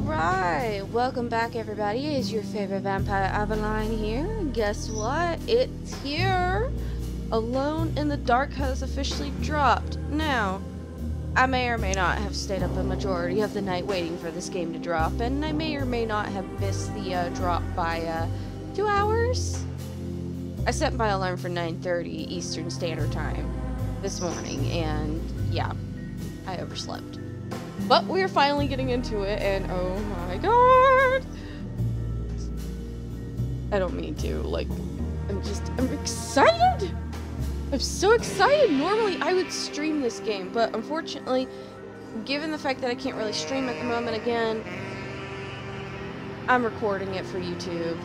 Alright, welcome back everybody. It's your favorite vampire Avaligne here. Guess what? It's here! Alone in the Dark has officially dropped. Now, I may or may not have stayed up a majority of the night waiting for this game to drop, and I may or may not have missed the uh, drop by uh, two hours? I set my alarm for 9.30 Eastern Standard Time this morning, and yeah, I overslept. But we're finally getting into it, and oh my god! I don't mean to, like, I'm just, I'm excited! I'm so excited! Normally I would stream this game, but unfortunately, given the fact that I can't really stream at the moment again, I'm recording it for YouTube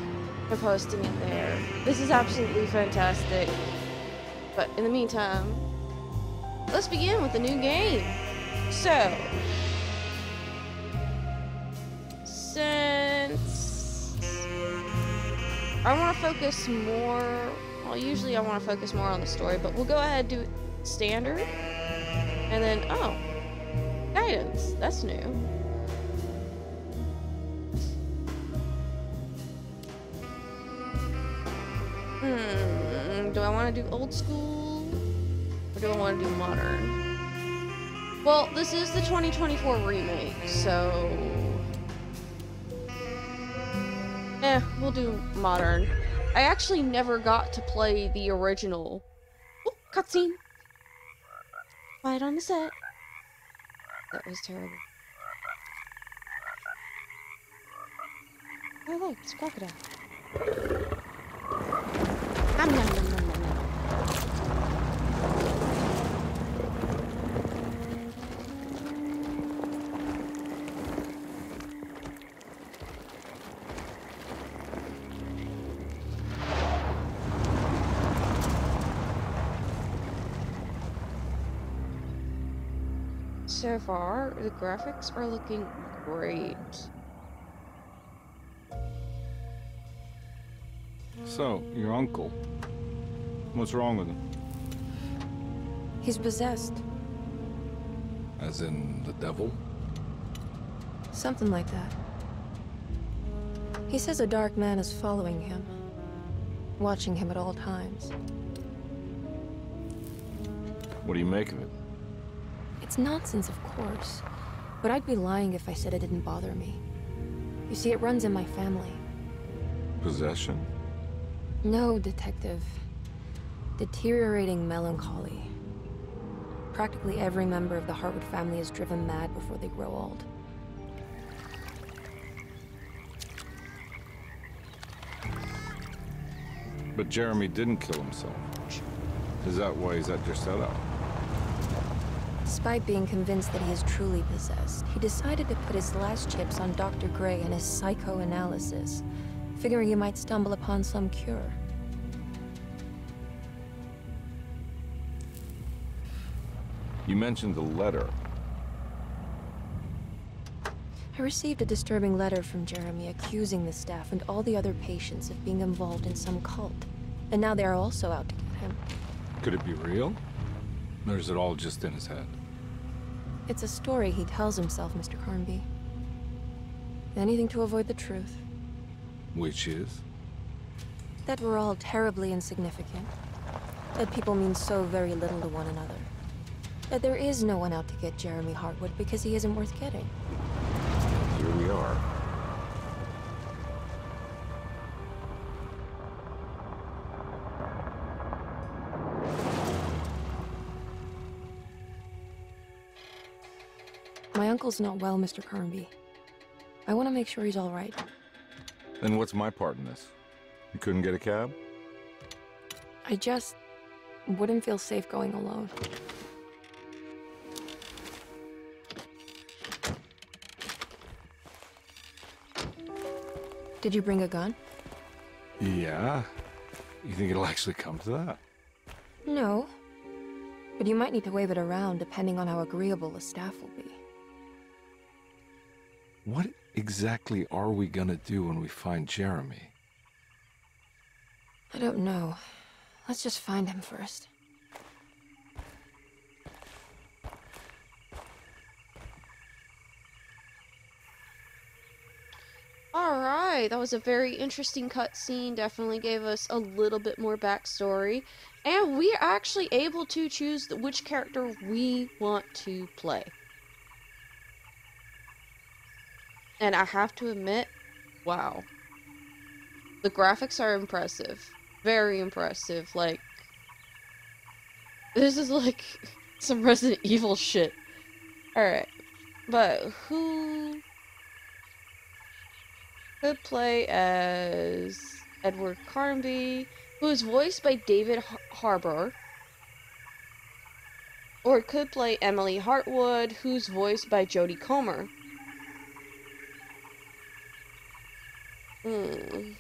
and posting it there. This is absolutely fantastic. But in the meantime, let's begin with the new game. So, I want to focus more, well, usually I want to focus more on the story, but we'll go ahead and do standard. And then, oh, guidance. That's new. Hmm, do I want to do old school? Or do I want to do modern? Well, this is the 2024 remake, so Eh, we'll do modern. I actually never got to play the original. Oh, cutscene. Right on the set. That was terrible. Oh look, it's crocodile. Nom, nom, nom, nom, nom, So far, the graphics are looking great. So, your uncle. What's wrong with him? He's possessed. As in the devil? Something like that. He says a dark man is following him, watching him at all times. What do you make of it? It's nonsense, of course, but I'd be lying if I said it didn't bother me. You see, it runs in my family. Possession? No, detective. Deteriorating melancholy. Practically every member of the Hartwood family is driven mad before they grow old. But Jeremy didn't kill himself. Is that why he's at Derceto? Despite being convinced that he is truly possessed, he decided to put his last chips on Dr. Gray and his psychoanalysis, figuring he might stumble upon some cure. You mentioned the letter. I received a disturbing letter from Jeremy accusing the staff and all the other patients of being involved in some cult. And now they are also out to get him. Could it be real? Or is it all just in his head? It's a story he tells himself, Mr. Carnby. Anything to avoid the truth. Which is? That we're all terribly insignificant. That people mean so very little to one another. That there is no one out to get Jeremy Hartwood because he isn't worth getting. Here we are. Uncle's not well, Mr. Carnby. I want to make sure he's all right. Then what's my part in this? You couldn't get a cab? I just wouldn't feel safe going alone. Did you bring a gun? Yeah. You think it'll actually come to that? No. But you might need to wave it around depending on how agreeable the staff will be. What exactly are we gonna do when we find Jeremy? I don't know. Let's just find him first. Alright, that was a very interesting cutscene. Definitely gave us a little bit more backstory. And we are actually able to choose which character we want to play. And I have to admit, wow. The graphics are impressive. Very impressive. Like, this is like some Resident Evil shit. Alright. But who could play as Edward Carnby, who is voiced by David Harbour? Or could play Emily Hartwood, who's voiced by Jodie Comer. Hmm.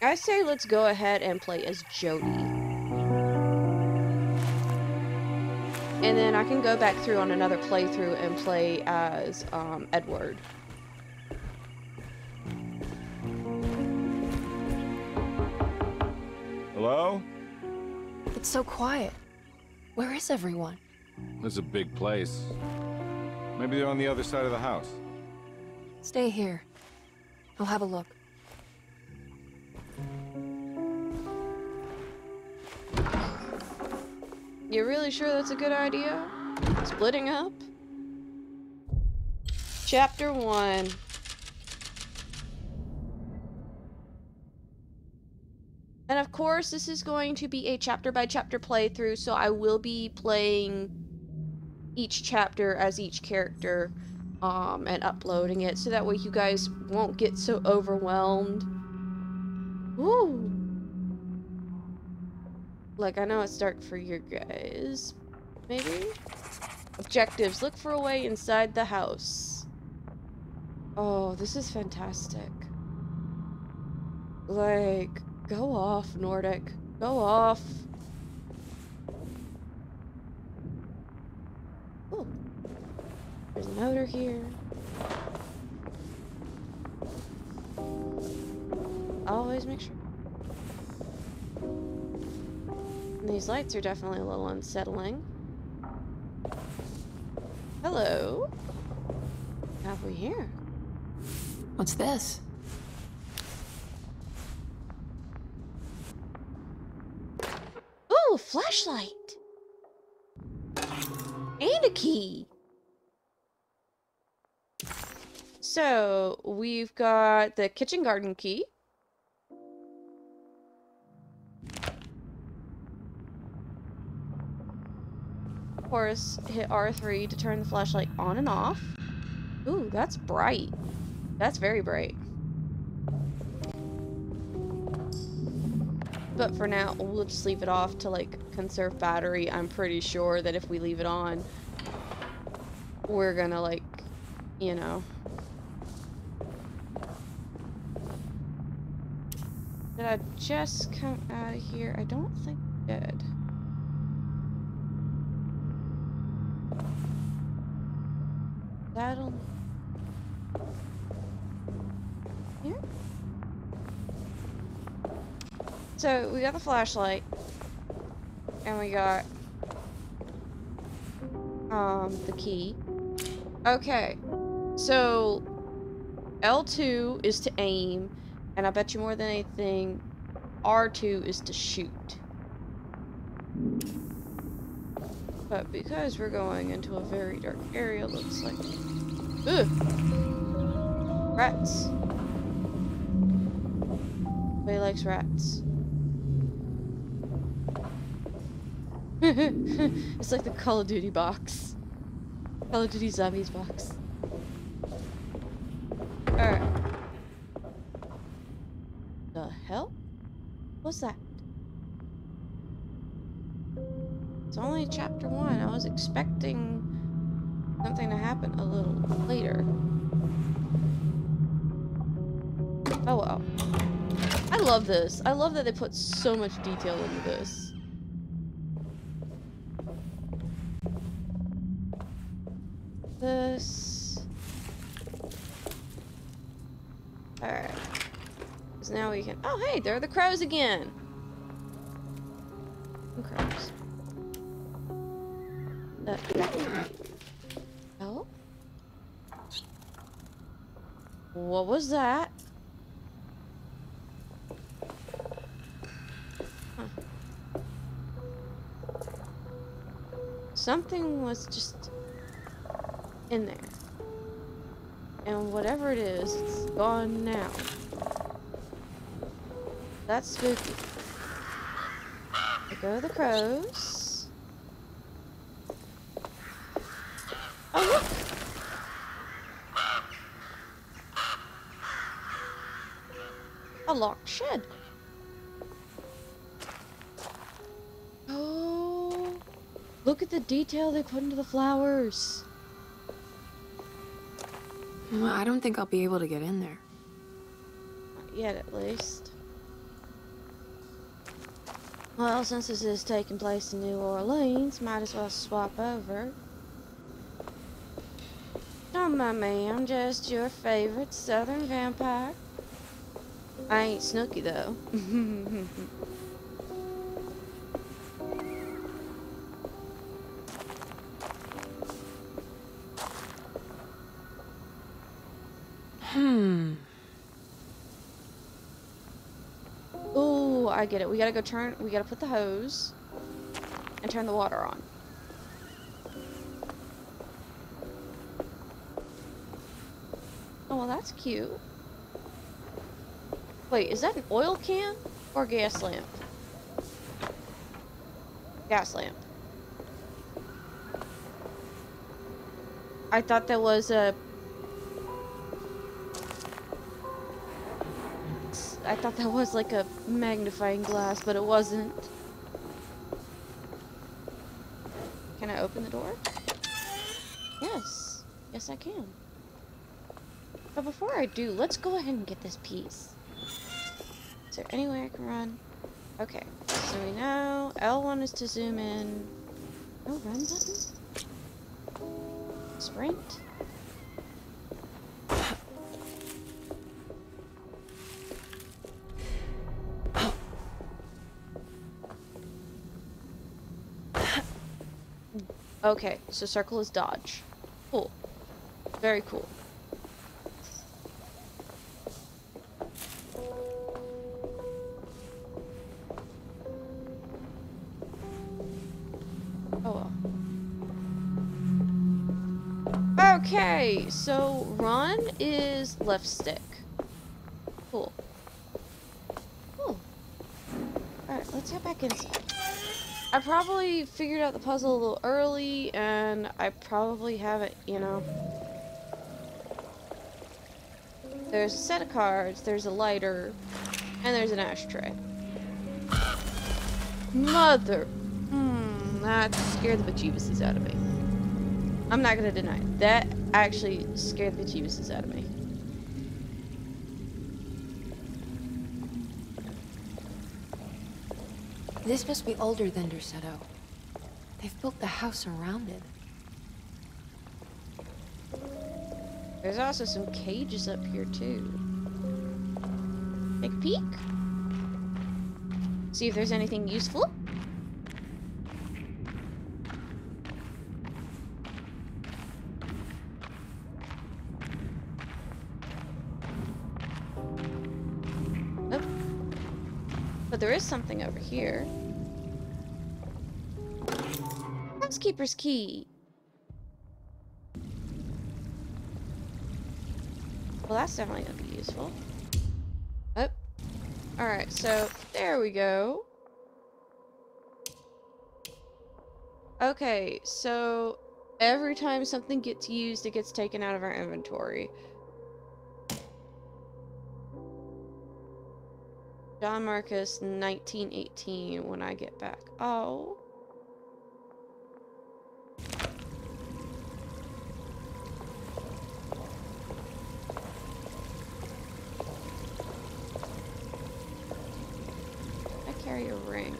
I say let's go ahead and play as Jodie. And then I can go back through on another playthrough and play as um, Edward. Hello? It's so quiet. Where is everyone? This is a big place. Maybe they're on the other side of the house. Stay here. I'll have a look. You're really sure that's a good idea? Splitting up? Chapter 1. And of course, this is going to be a chapter by chapter playthrough, so I will be playing each chapter as each character um, and uploading it, so that way you guys won't get so overwhelmed. Woo! Like, I know it's dark for your guys. Maybe? Objectives. Look for a way inside the house. Oh, this is fantastic. Like, go off, Nordic. Go off. Oh. There's an odor here. Always make sure. These lights are definitely a little unsettling. Hello. What have we here? What's this? Ooh, flashlight. And a key. So, we've got the kitchen garden key. Of course, hit R3 to turn the flashlight on and off. Ooh, that's bright. That's very bright. But for now, we'll just leave it off to, like, conserve battery. I'm pretty sure that if we leave it on, we're gonna, like, you know... Did I just come out of here? I don't think I did. That'll... So, we got the flashlight. And we got... Um, the key. Okay. So, L2 is to aim, and I bet you more than anything, R2 is to shoot. But because we're going into a very dark area, looks like... Ugh! Rats. Nobody likes rats. it's like the Call of Duty box. Call of Duty Zombies box. Alright. The hell? What's that? It's only chapter one. I was expecting something to happen a little later. Oh well. I love this. I love that they put so much detail into this. This... Alright. Because now we can... Oh, hey, there are the crows again! crows. hell? What was that? Huh. Something was just in there. And whatever it is, it's gone now. That's spooky. There go the crows. Oh, look! A locked shed. Oh, look at the detail they put into the flowers. Well, I don't think I'll be able to get in there. Not yet, at least. Well, since this is taking place in New Orleans, might as well swap over. Oh, my man, just your favorite southern vampire. I ain't Snooky, though. I get it. We gotta go turn, we gotta put the hose and turn the water on. Oh, well, that's cute. Wait, is that an oil can or gas lamp? Gas lamp. I thought that was a thought that was like a magnifying glass, but it wasn't. Can I open the door? Yes. Yes, I can. But before I do, let's go ahead and get this piece. Is there any way I can run? Okay. So we know L1 is to zoom in. No run button? Sprint? Okay, so circle is dodge. Cool. Very cool. Oh well. Okay, so run is left stick. Cool. Cool. Alright, let's get back inside. I probably figured out the puzzle a little early, and I probably haven't, you know. There's a set of cards, there's a lighter, and there's an ashtray. Mother! Hmm, that scared the bejeebuses out of me. I'm not gonna deny it. That actually scared the bejeebuses out of me. This must be older than Derceto. They've built the house around it. There's also some cages up here too. Take a peek. See if there's anything useful. Something over here. Housekeeper's key. Well, that's definitely gonna be useful. Oh. Alright, so there we go. Okay, so every time something gets used, it gets taken out of our inventory. John Marcus, 1918, when I get back. Oh. I carry a ring.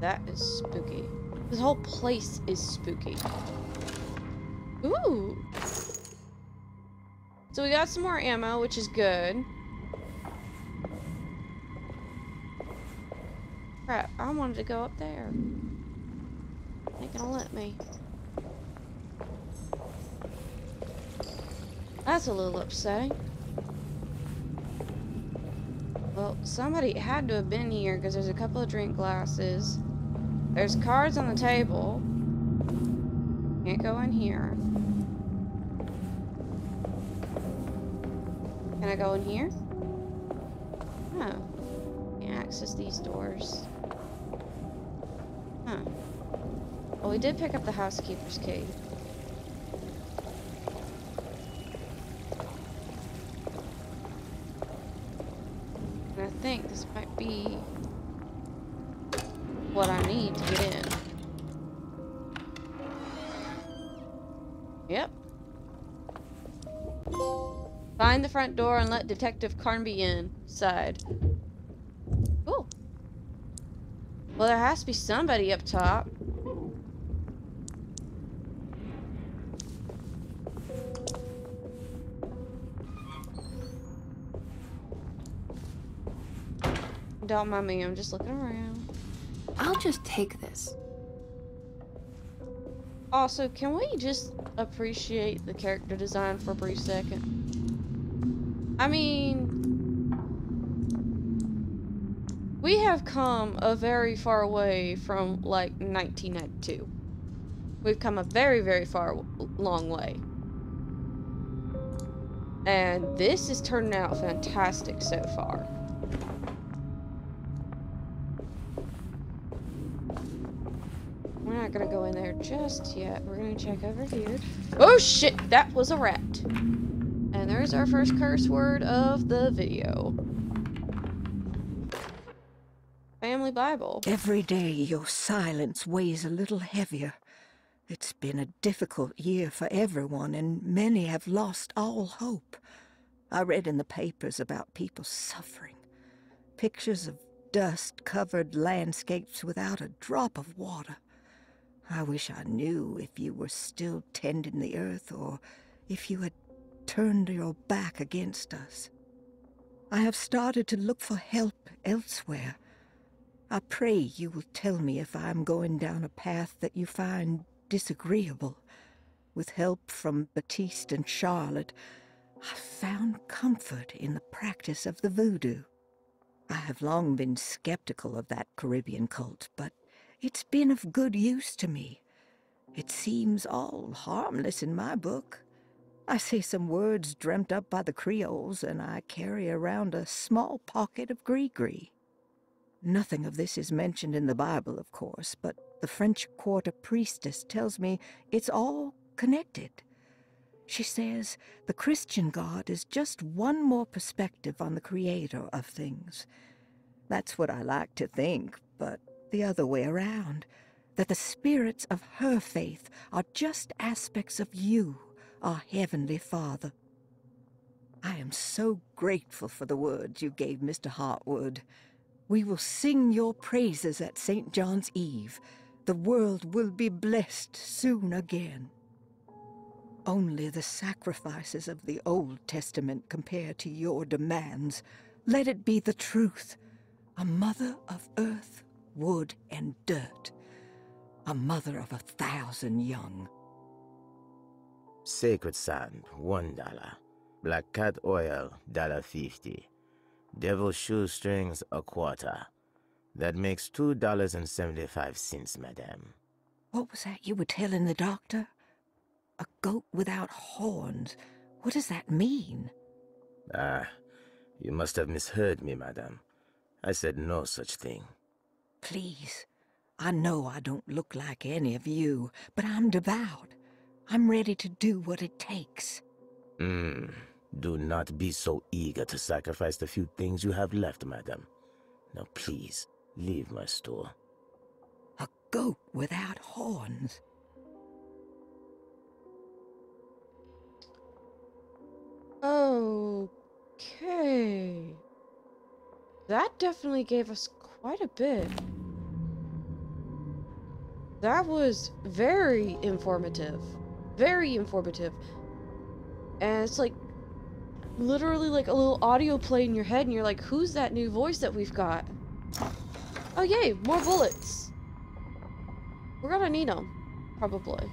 That is spooky. This whole place is spooky. Ooh. So we got some more ammo, which is good. Crap, I wanted to go up there. Ain't gonna let me. That's a little upsetting. Well, somebody had to have been here because there's a couple of drink glasses. There's cards on the table. Can't go in here. Can I go in here? No. Can't access these doors. Huh. Well, we did pick up the housekeeper's key. And I think this might be what I need to get front door and let Detective Carnby in. Side. Cool. Well, there has to be somebody up top. Don't mind me, I'm just looking around. I'll just take this. Also, can we just appreciate the character design for a brief second? I mean, we have come a very far way from like 1992. We've come a very, very far long way. And this is turning out fantastic so far. We're not gonna go in there just yet. We're gonna check over here. Oh shit! That was a rat. There's our first curse word of the video. Family Bible. Every day your silence weighs a little heavier. It's been a difficult year for everyone, and many have lost all hope. I read in the papers about people suffering. Pictures of dust-covered landscapes without a drop of water. I wish I knew if you were still tending the earth or if you had turned your back against us. I have started to look for help elsewhere. I pray you will tell me if I am going down a path that you find disagreeable. With help from Batiste and Charlotte, I found comfort in the practice of the voodoo. I have long been skeptical of that Caribbean cult, but it's been of good use to me. It seems all harmless in my book. I say some words dreamt up by the Creoles, and I carry around a small pocket of gris-gris. Nothing of this is mentioned in the Bible, of course, but the French Quarter priestess tells me it's all connected. She says the Christian God is just one more perspective on the creator of things. That's what I like to think, but the other way around. That the spirits of her faith are just aspects of you, our Heavenly Father. I am so grateful for the words you gave Mr. Hartwood. We will sing your praises at St. John's Eve. The world will be blessed soon again. Only the sacrifices of the Old Testament compare to your demands. Let it be the truth. A mother of earth, wood, and dirt. A mother of a thousand young. Sacred sand, one dollar. Black cat oil, dollar fifty. Devil shoestrings, a quarter. That makes two dollars and seventy-five cents, madame. What was that you were telling the doctor? A goat without horns. What does that mean? Ah, you must have misheard me, madame. I said no such thing. Please. I know I don't look like any of you, but I'm devout. I'm ready to do what it takes. Hmm. Do not be so eager to sacrifice the few things you have left, madam. Now please, leave my store. A goat without horns. Okay. That definitely gave us quite a bit. That was very informative. Very informative. And it's like literally like a little audio play in your head and you're like, who's that new voice that we've got? Oh yay, more bullets. We're gonna need them, probably.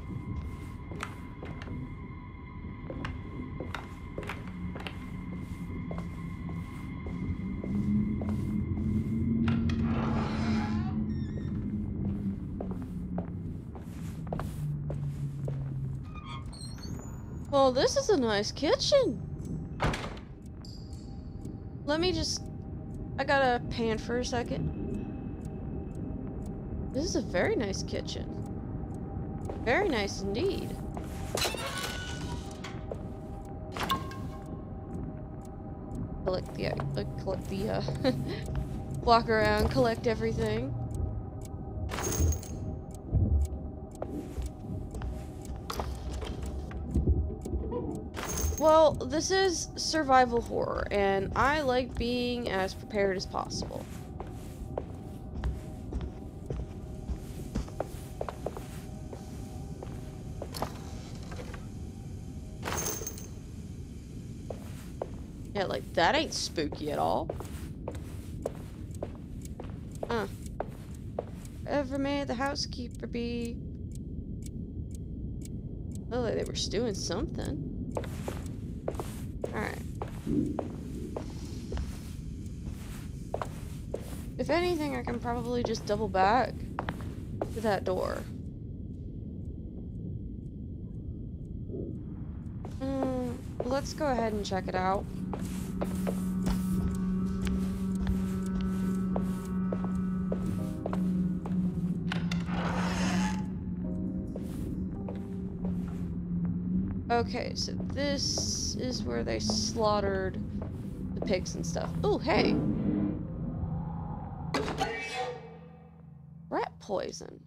Well, this is a nice kitchen. Let me just... I gotta pan for a second. This is a very nice kitchen. Very nice indeed. Collect the, uh, collect the, uh, walk around, collect everything. Well, this is survival horror, and I like being as prepared as possible. Yeah, like, that ain't spooky at all. Huh. Ever made the housekeeper be... Oh, they were stewing something. If anything, I can probably just double back to that door. Mm, let's go ahead and check it out. Okay, so this is where they slaughtered the pigs and stuff. Oh, hey! Poison.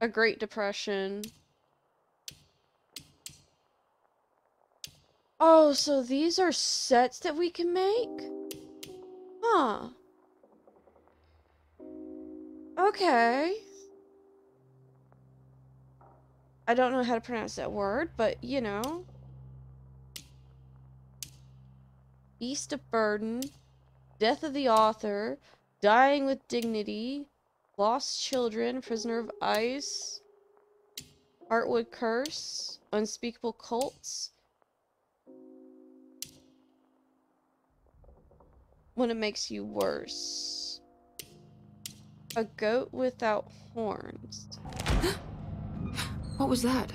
A Great Depression. Oh, so these are sets that we can make? Huh. Okay. I don't know how to pronounce that word, but you know. Beast of Burden, Death of the Author, Dying with Dignity, Lost Children, Prisoner of Ice, Hartwood Curse, Unspeakable Cults. When it makes you worse. A goat without horns. What was that?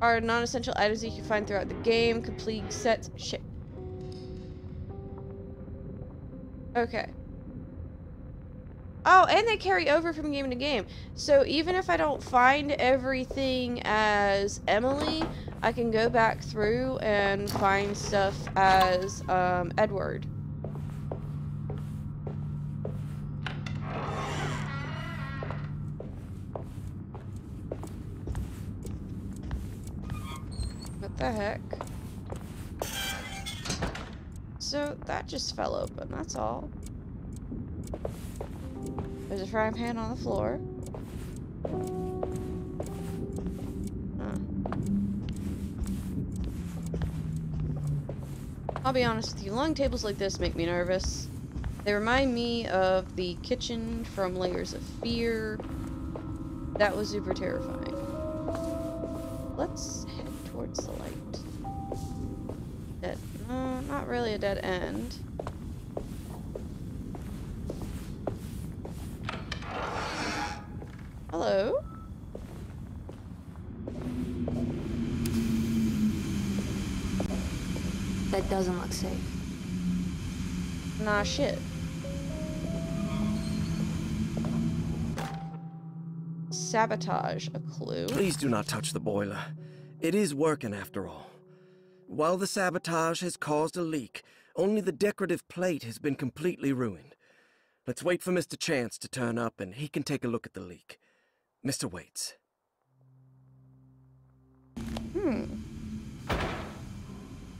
Are non-essential items you can find throughout the game, complete sets, shit. Okay. Oh, and they carry over from game to game. So even if I don't find everything as Emily, I can go back through and find stuff as um, Edward. The heck? So that just fell open, that's all. There's a frying pan on the floor. Huh. I'll be honest with you, long tables like this make me nervous. They remind me of the kitchen from Layers of Fear. That was super terrifying. A dead end. Hello? That doesn't look safe. Nah, shit. Sabotage, a clue. Please do not touch the boiler. It is working after all. While the sabotage has caused a leak, only the decorative plate has been completely ruined. Let's wait for Mr. Chance to turn up and he can take a look at the leak. Mr. Waits. Hmm.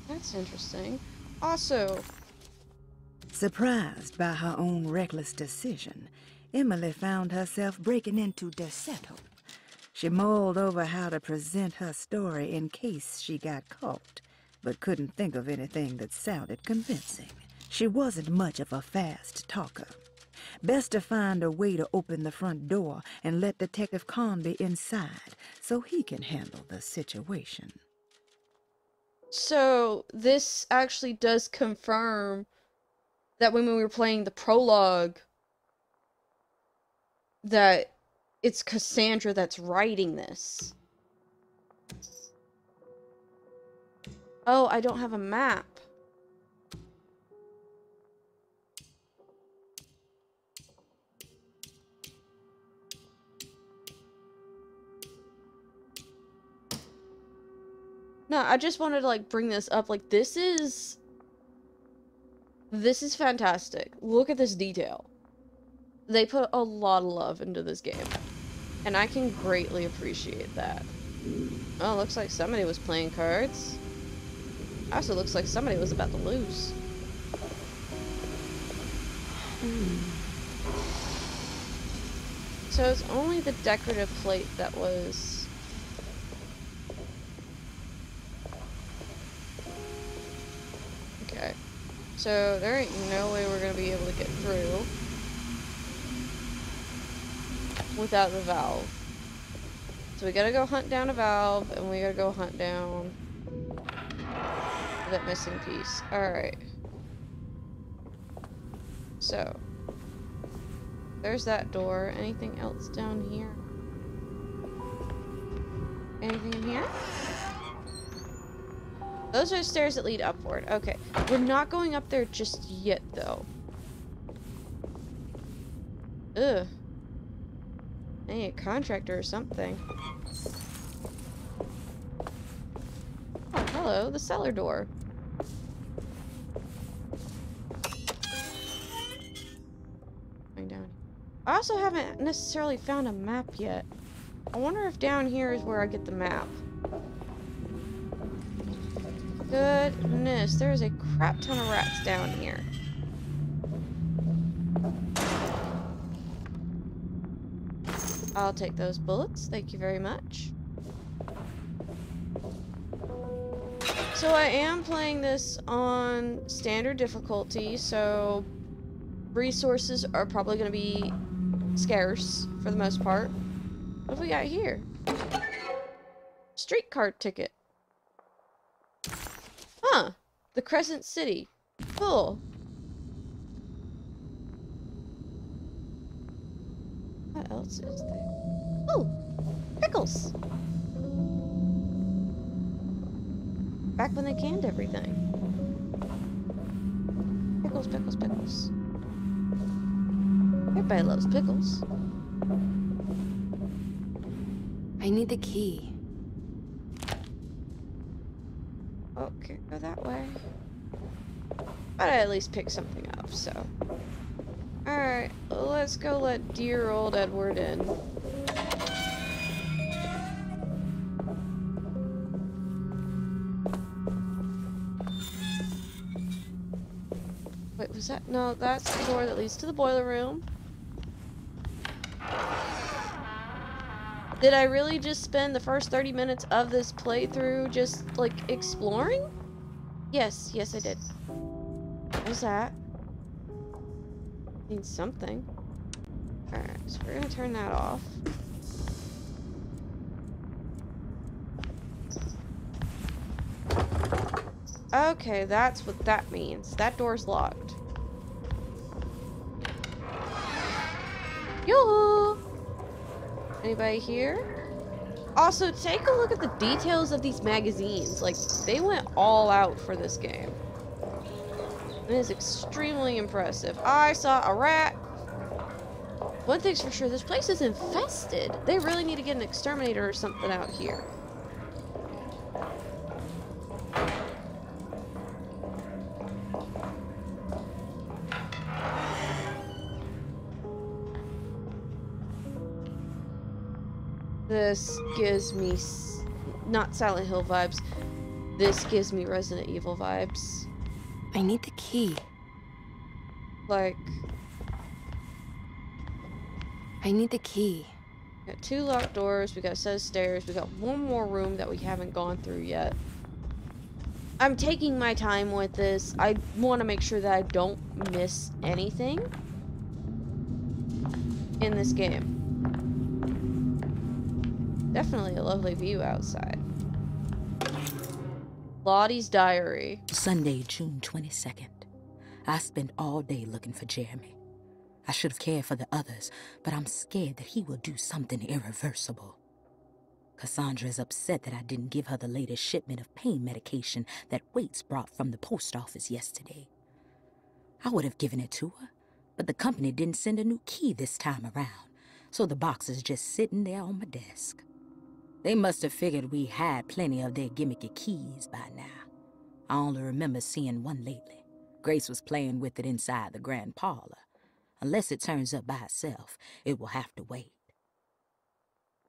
That's interesting. Also, Surprised by her own reckless decision, Emily found herself breaking into Derceto. She mulled over how to present her story in case she got caught. But couldn't think of anything that sounded convincing. She wasn't much of a fast talker. Best to find a way to open the front door and let Detective Carnby inside so he can handle the situation. So this actually does confirm that when we were playing the prologue that it's Cassandra that's writing this. Oh, I don't have a map. No, I just wanted to like bring this up. Like this is this is fantastic. Look at this detail. They put a lot of love into this game. And I can greatly appreciate that. Oh, looks like somebody was playing cards. Also looks like somebody was about to lose. Hmm. So it's only the decorative plate that was... Okay. So there ain't no way we're gonna be able to get through without the valve. So we gotta go hunt down a valve, and we gotta go hunt down that missing piece. Alright. So. There's that door. Anything else down here? Anything in here? Those are stairs that lead upward. Okay. We're not going up there just yet, though. Ugh. I need a contractor or something. Oh, hello. The cellar door. Also haven't necessarily found a map yet. I wonder if down here is where I get the map. Goodness, there's a crap ton of rats down here. I'll take those bullets, thank you very much. So I am playing this on standard difficulty, so resources are probably going to be scarce for the most part. What have we got here? Streetcar ticket. Huh. The Crescent City. Cool. What else is there? Oh! Pickles! Back when they canned everything. Pickles, pickles, pickles. Everybody loves pickles. I need the key. Okay, go that way. But I at least pick something up, so. Alright, let's go let dear old Edward in. Wait, was that? No, that's the door that leads to the boiler room. Did I really just spend the first 30 minutes of this playthrough just, like, exploring? Yes, yes I did. What was that? Needs something. Alright, so we're gonna turn that off. Okay, that's what that means. That door's locked. Yoo-hoo! Anybody here? Also, take a look at the details of these magazines. Like, they went all out for this game. It is extremely impressive. I saw a rat. One thing's for sure, this place is infested. They really need to get an exterminator or something out here. This gives me not Silent Hill vibes. This gives me Resident Evil vibes. I need the key. Like, I need the key. got two locked doors, we got a set of stairs, we got one more room that we haven't gone through yet. I'm taking my time with this. I want to make sure that I don't miss anything in this game. Definitely a lovely view outside. Lottie's diary. Sunday, June 22nd. I spent all day looking for Jeremy. I should have cared for the others, but I'm scared that he will do something irreversible. Cassandra is upset that I didn't give her the latest shipment of pain medication that Waits brought from the post office yesterday. I would have given it to her, but the company didn't send a new key this time around, so the box is just sitting there on my desk. They must have figured we had plenty of their gimmicky keys by now. I only remember seeing one lately. Grace was playing with it inside the grand parlor. Unless it turns up by itself, it will have to wait.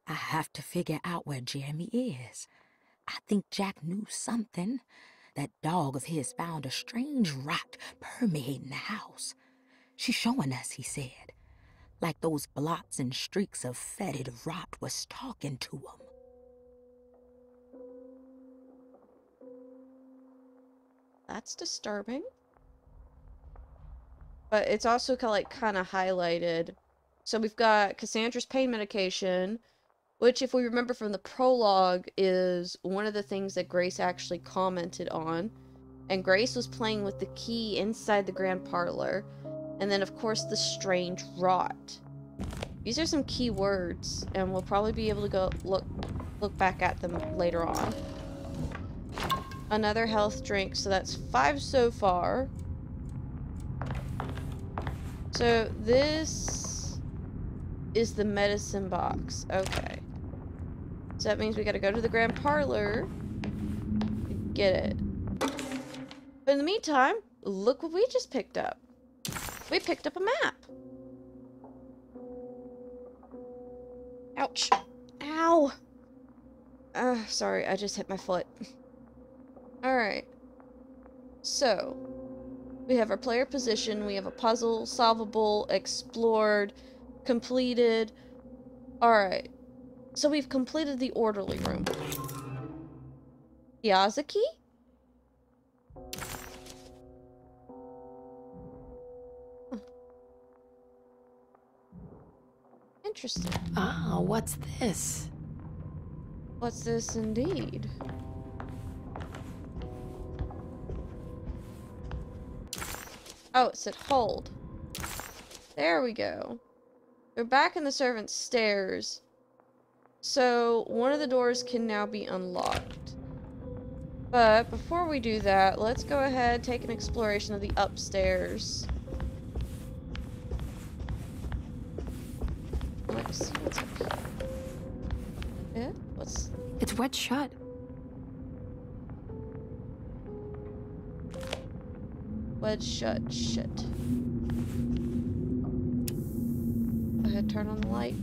I have to figure out where Jeremy is. I think Jack knew something. That dog of his found a strange rot permeating the house. She's showing us, he said. Like those blots and streaks of fetid rot was talking to him. That's disturbing. But it's also kind of like kind of highlighted. So we've got Cassandra's pain medication, which if we remember from the prologue is one of the things that Grace actually commented on. And Grace was playing with the key inside the grand parlor. And then of course the strange rot. These are some key words and we'll probably be able to go look look back at them later on. Another health drink, so that's five so far. So this is the medicine box. Okay. So that means we gotta go to the grand parlor get it. But in the meantime, look what we just picked up. We picked up a map. Ouch. Ow. Uh, sorry, I just hit my foot. Alright. So, we have our player position, we have a puzzle, solvable, explored, completed. Alright. So we've completed the orderly room. Yazaki? Interesting. Ah, what's this? What's this indeed? Oh, it said hold. There we go. We're back in the servant's stairs. So, one of the doors can now be unlocked. But, before we do that, let's go ahead take an exploration of the upstairs. Let's see what's up here. Yeah? What's... It's wet shut. Wedge shut. Shit. Go ahead, turn on the light.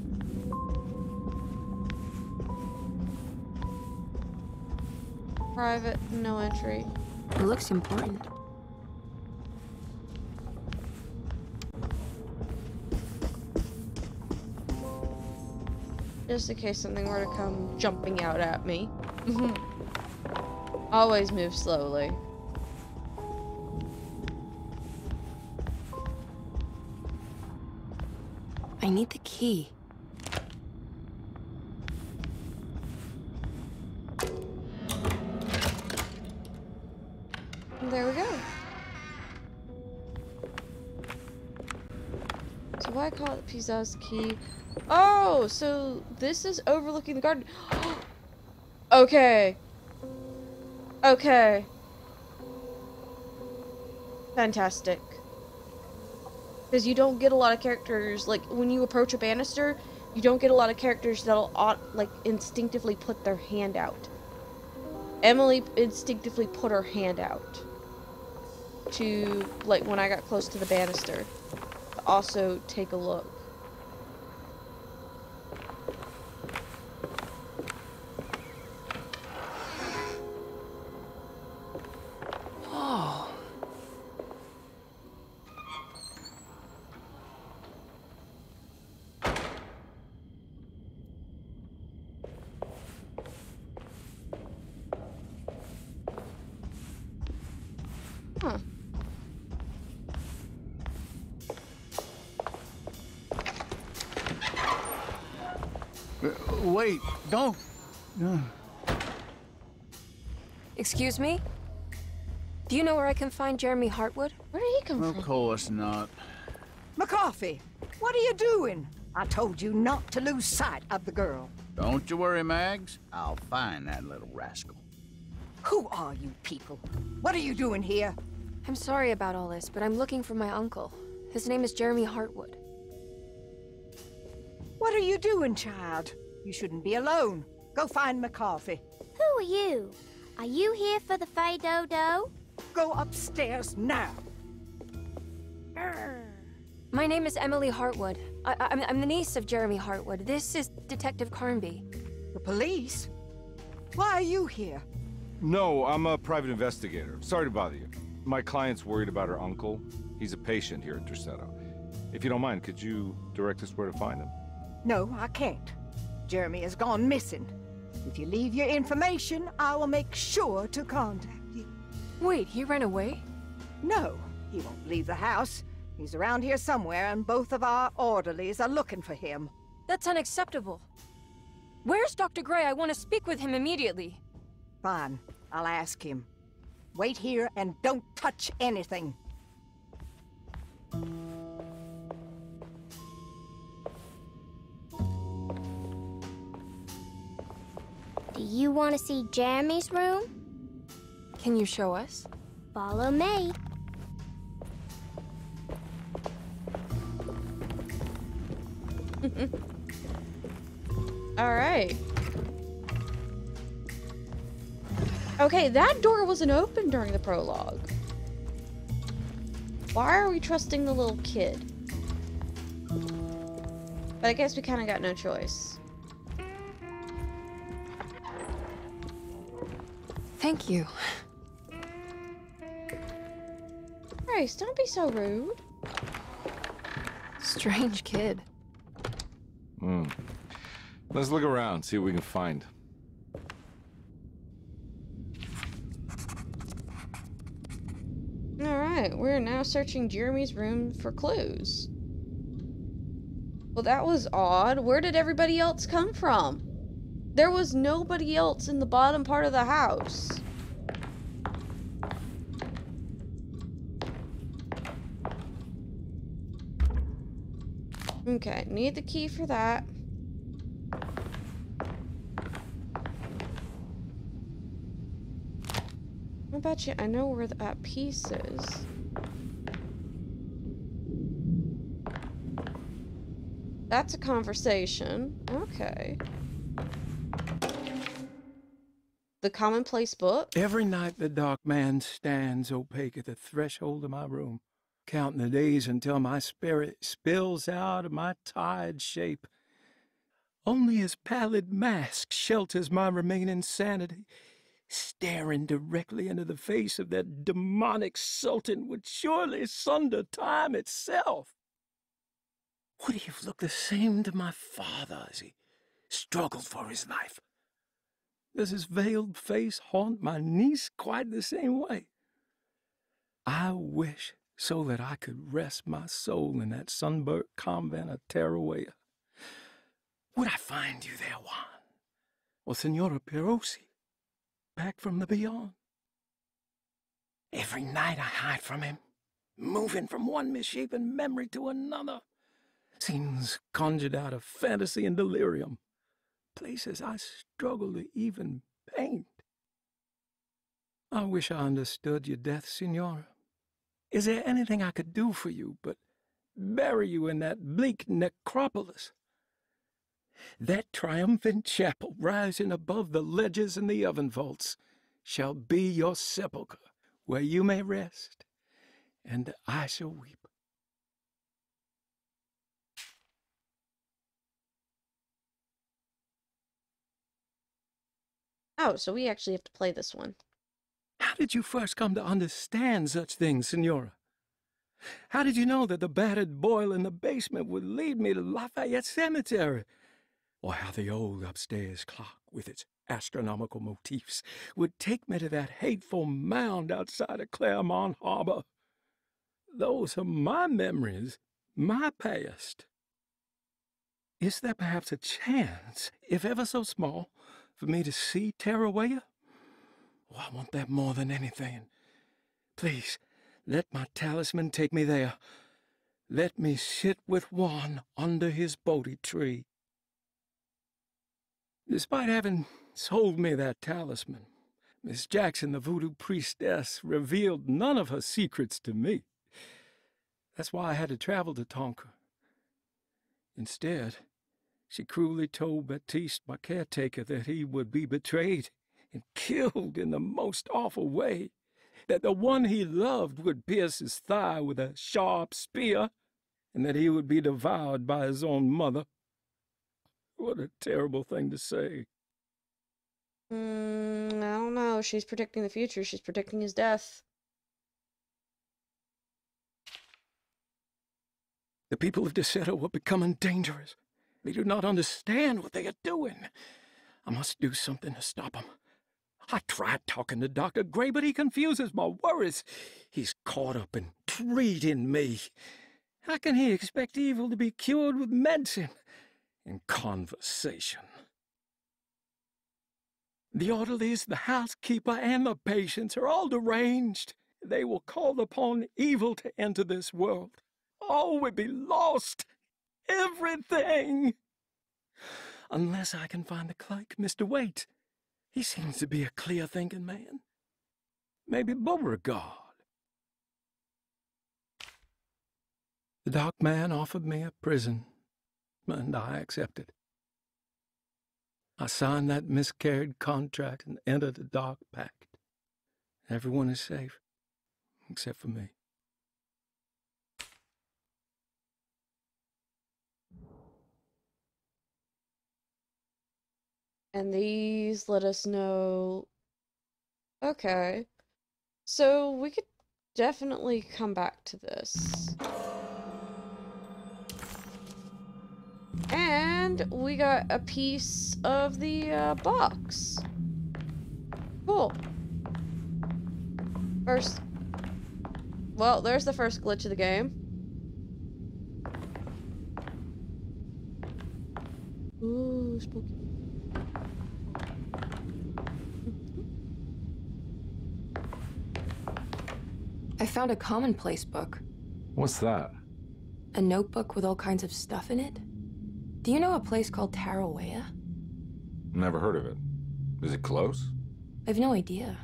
Private, no entry. It looks important. Just in case something were to come jumping out at me. Always move slowly. Need the key. There we go. So why call it Pisa's key? Oh, so this is overlooking the garden. okay. Okay. Fantastic. Because you don't get a lot of characters, like, when you approach a banister, you don't get a lot of characters that'll, like, instinctively put their hand out. Emily instinctively put her hand out to, like, when I got close to the banister, also take a look. Wait, don't. Excuse me? Do you know where I can find Jeremy Hartwood? Where did he come of from? Of course not. McCarthy, what are you doing? I told you not to lose sight of the girl. Don't you worry, Mags. I'll find that little rascal. Who are you people? What are you doing here? I'm sorry about all this, but I'm looking for my uncle. His name is Jeremy Hartwood. What are you doing, child? You shouldn't be alone. Go find McCarthy. Who are you? Are you here for the fais do-do? Go upstairs now. My name is Emily Hartwood. I I'm, I'm the niece of Jeremy Hartwood. This is Detective Carnby. The police? Why are you here? No, I'm a private investigator. Sorry to bother you. My client's worried about her uncle. He's a patient here at Derceto. If you don't mind, could you direct us where to find him? No, I can't. Jeremy has gone missing. If you leave your information, I will make sure to contact you. Wait, he ran away? No, he won't leave the house. He's around here somewhere, and both of our orderlies are looking for him. That's unacceptable. Where's Dr. Gray? I want to speak with him immediately. Fine, I'll ask him. Wait here and don't touch anything. Do you want to see Jeremy's room? Can you show us? Follow me. All right. Okay, that door wasn't open during the prologue. Why are we trusting the little kid? But I guess we kind of got no choice. Thank you. Grace, don't be so rude. Strange kid. Hmm. Let's look around, see what we can find. Alright, we're now searching Jeremy's room for clues. Well, that was odd. Where did everybody else come from? There was nobody else in the bottom part of the house. Okay, need the key for that. I bet you I know where that piece is. That's a conversation. Okay. The commonplace book. Every night the dark man stands opaque at the threshold of my room, counting the days until my spirit spills out of my tired shape. Only his pallid mask shelters my remaining sanity. Staring directly into the face of that demonic sultan would surely sunder time itself. Would he have looked the same to my father as he struggled for his life? Does his veiled face haunt my niece quite the same way? I wish so that I could rest my soul in that sunburnt convent of Teruel. Would I find you there, Juan? Or Senora Pirosi, back from the beyond? Every night I hide from him, moving from one misshapen memory to another. Scenes conjured out of fantasy and delirium. Places I struggle to even paint. I wish I understood your death, Signora. Is there anything I could do for you but bury you in that bleak necropolis? That triumphant chapel rising above the ledges and the oven vaults shall be your sepulchre, where you may rest, and I shall weep. Oh, so we actually have to play this one. How did you first come to understand such things, Senora? How did you know that the battered boil in the basement would lead me to Lafayette Cemetery? Or how the old upstairs clock, with its astronomical motifs, would take me to that hateful mound outside of Claremont Harbor? Those are my memories, my past. is there perhaps a chance, if ever so small, for me to see Tarawaya? Oh, I want that more than anything. Please, let my talisman take me there. Let me sit with Juan under his Bodhi tree. Despite having sold me that talisman, Miss Jackson, the voodoo priestess, revealed none of her secrets to me. That's why I had to travel to Tonka. Instead, she cruelly told Baptiste, my caretaker, that he would be betrayed and killed in the most awful way, that the one he loved would pierce his thigh with a sharp spear, and that he would be devoured by his own mother. What a terrible thing to say. Mm, I don't know. She's predicting the future. She's predicting his death. The people of Derceto are becoming dangerous. They do not understand what they are doing. I must do something to stop them. I tried talking to Dr. Gray, but he confuses my worries. He's caught up in treating me. How can he expect evil to be cured with medicine and conversation? The orderlies, the housekeeper, and the patients are all deranged. They will call upon evil to enter this world. All will be lost. Everything. Unless I can find the clerk, Mr. Waite. He seems to be a clear-thinking man. Maybe Beauregard. The dark man offered me a prison, and I accepted. I signed that miscarried contract and entered the dark pact. Everyone is safe, except for me. And these let us know. Okay. So we could definitely come back to this. And we got a piece of the uh, box. Cool. First. Well, there's the first glitch of the game. Ooh, spooky. Found a commonplace book. What's that? A notebook with all kinds of stuff in it. Do you know a place called Tarawea? Never heard of it. Is it close? I've no idea.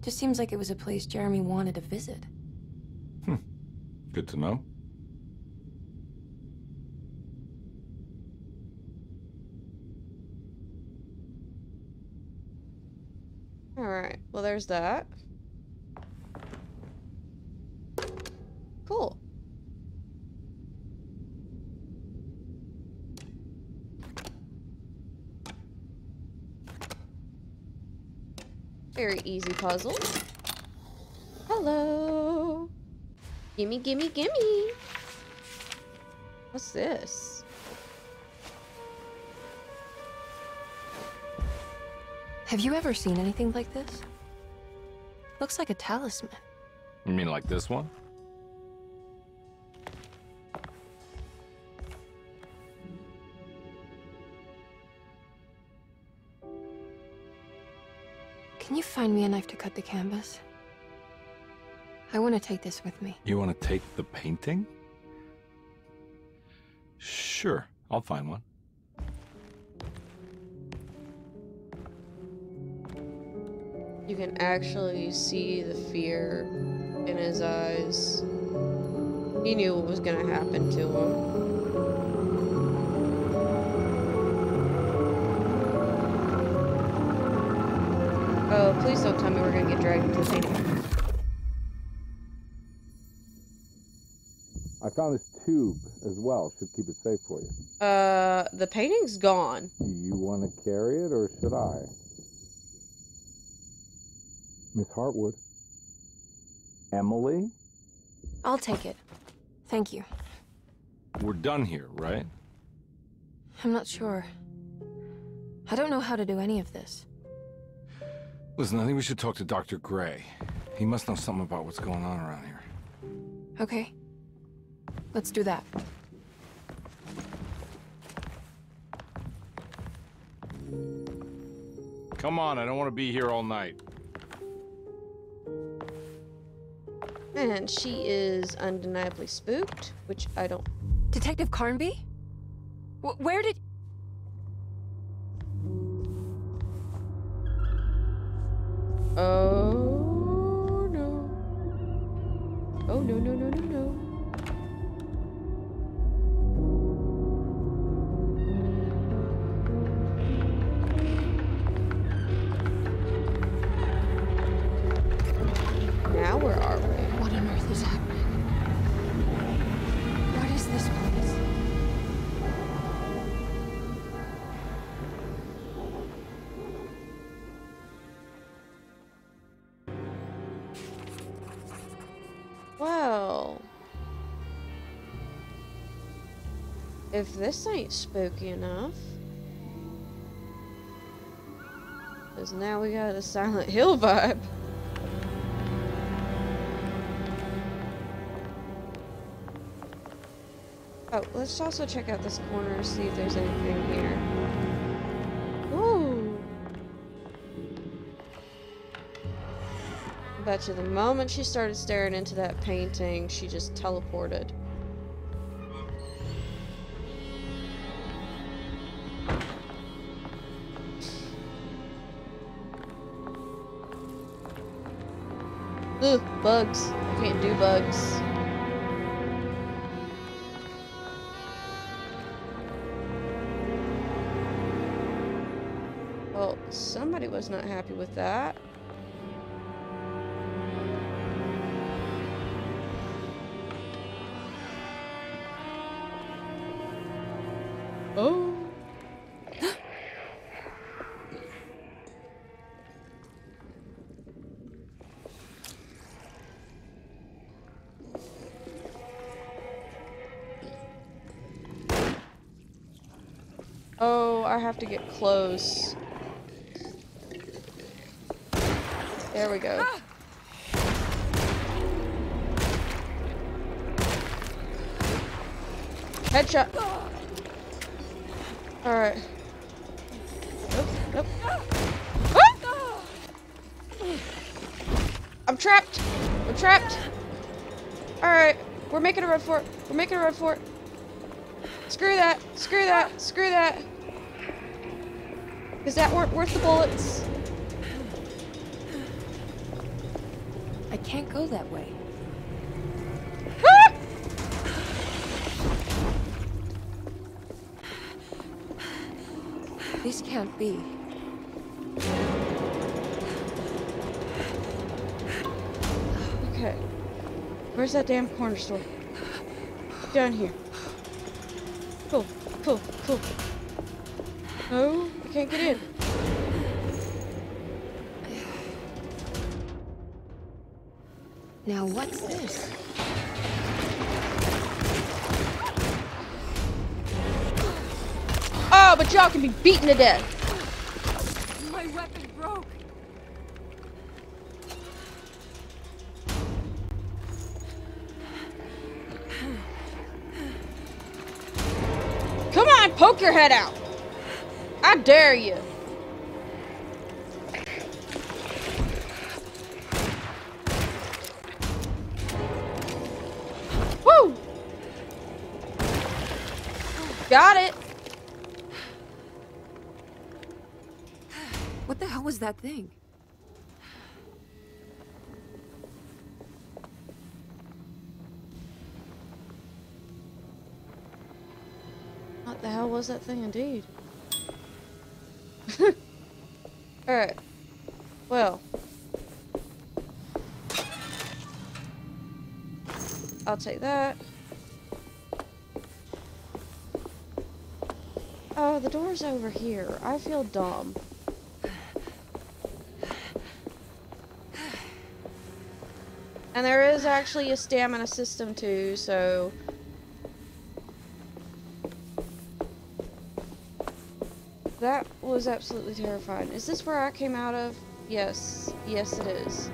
Just seems like it was a place Jeremy wanted to visit. Hmm. Good to know. Alright, well there's that. Cool. Very easy puzzle. Hello. Gimme, gimme, gimme. What's this? Have you ever seen anything like this? Looks like a talisman. You mean like this one? Find me a knife to cut the canvas? I want to take this with me. You want to take the painting? Sure, I'll find one. You can actually see the fear in his eyes. He knew what was gonna happen to him. Oh, please don't tell me we're gonna get dragged into the painting. I found this tube as well. Should keep it safe for you. Uh, the painting's gone. Do you want to carry it or should I? Miss Hartwood. Emily? I'll take it. Thank you. We're done here, right? I'm not sure. I don't know how to do any of this. Listen, I think we should talk to Dr. Gray. He must know something about what's going on around here. Okay. Let's do that. Come on, I don't want to be here all night. And she is undeniably spooked, which I don't... Detective Carnby? W where did... Oh If this ain't spooky enough. Because now we got a Silent Hill vibe. Oh, let's also check out this corner, see if there's anything here. Ooh. Bet you the moment she started staring into that painting, she just teleported. Bugs. I can't do bugs. Well, somebody was not happy with that. Have to get close. There we go. Headshot. Alright. Nope, nope. Ah! I'm trapped. I'm trapped. Alright. We're making a run for it. We're making a run for it. Screw that. Screw that. Screw that. Is that worth, worth the bullets? I can't go that way. Ah! This can't be. Okay. Where's that damn corner store? Down here. Cool, cool, cool. I can't get in. Now what's this? Oh, but y'all can be beaten to death. My weapon broke. Come on, poke your head out. I dare you. Woo! Got it. What the hell was that thing? What the hell was that thing indeed? Alright. Well. I'll take that. Oh, the door's over here. I feel dumb. And there is actually a stamina system too, so... That was absolutely terrifying. Is this where I came out of? Yes. Yes, it is.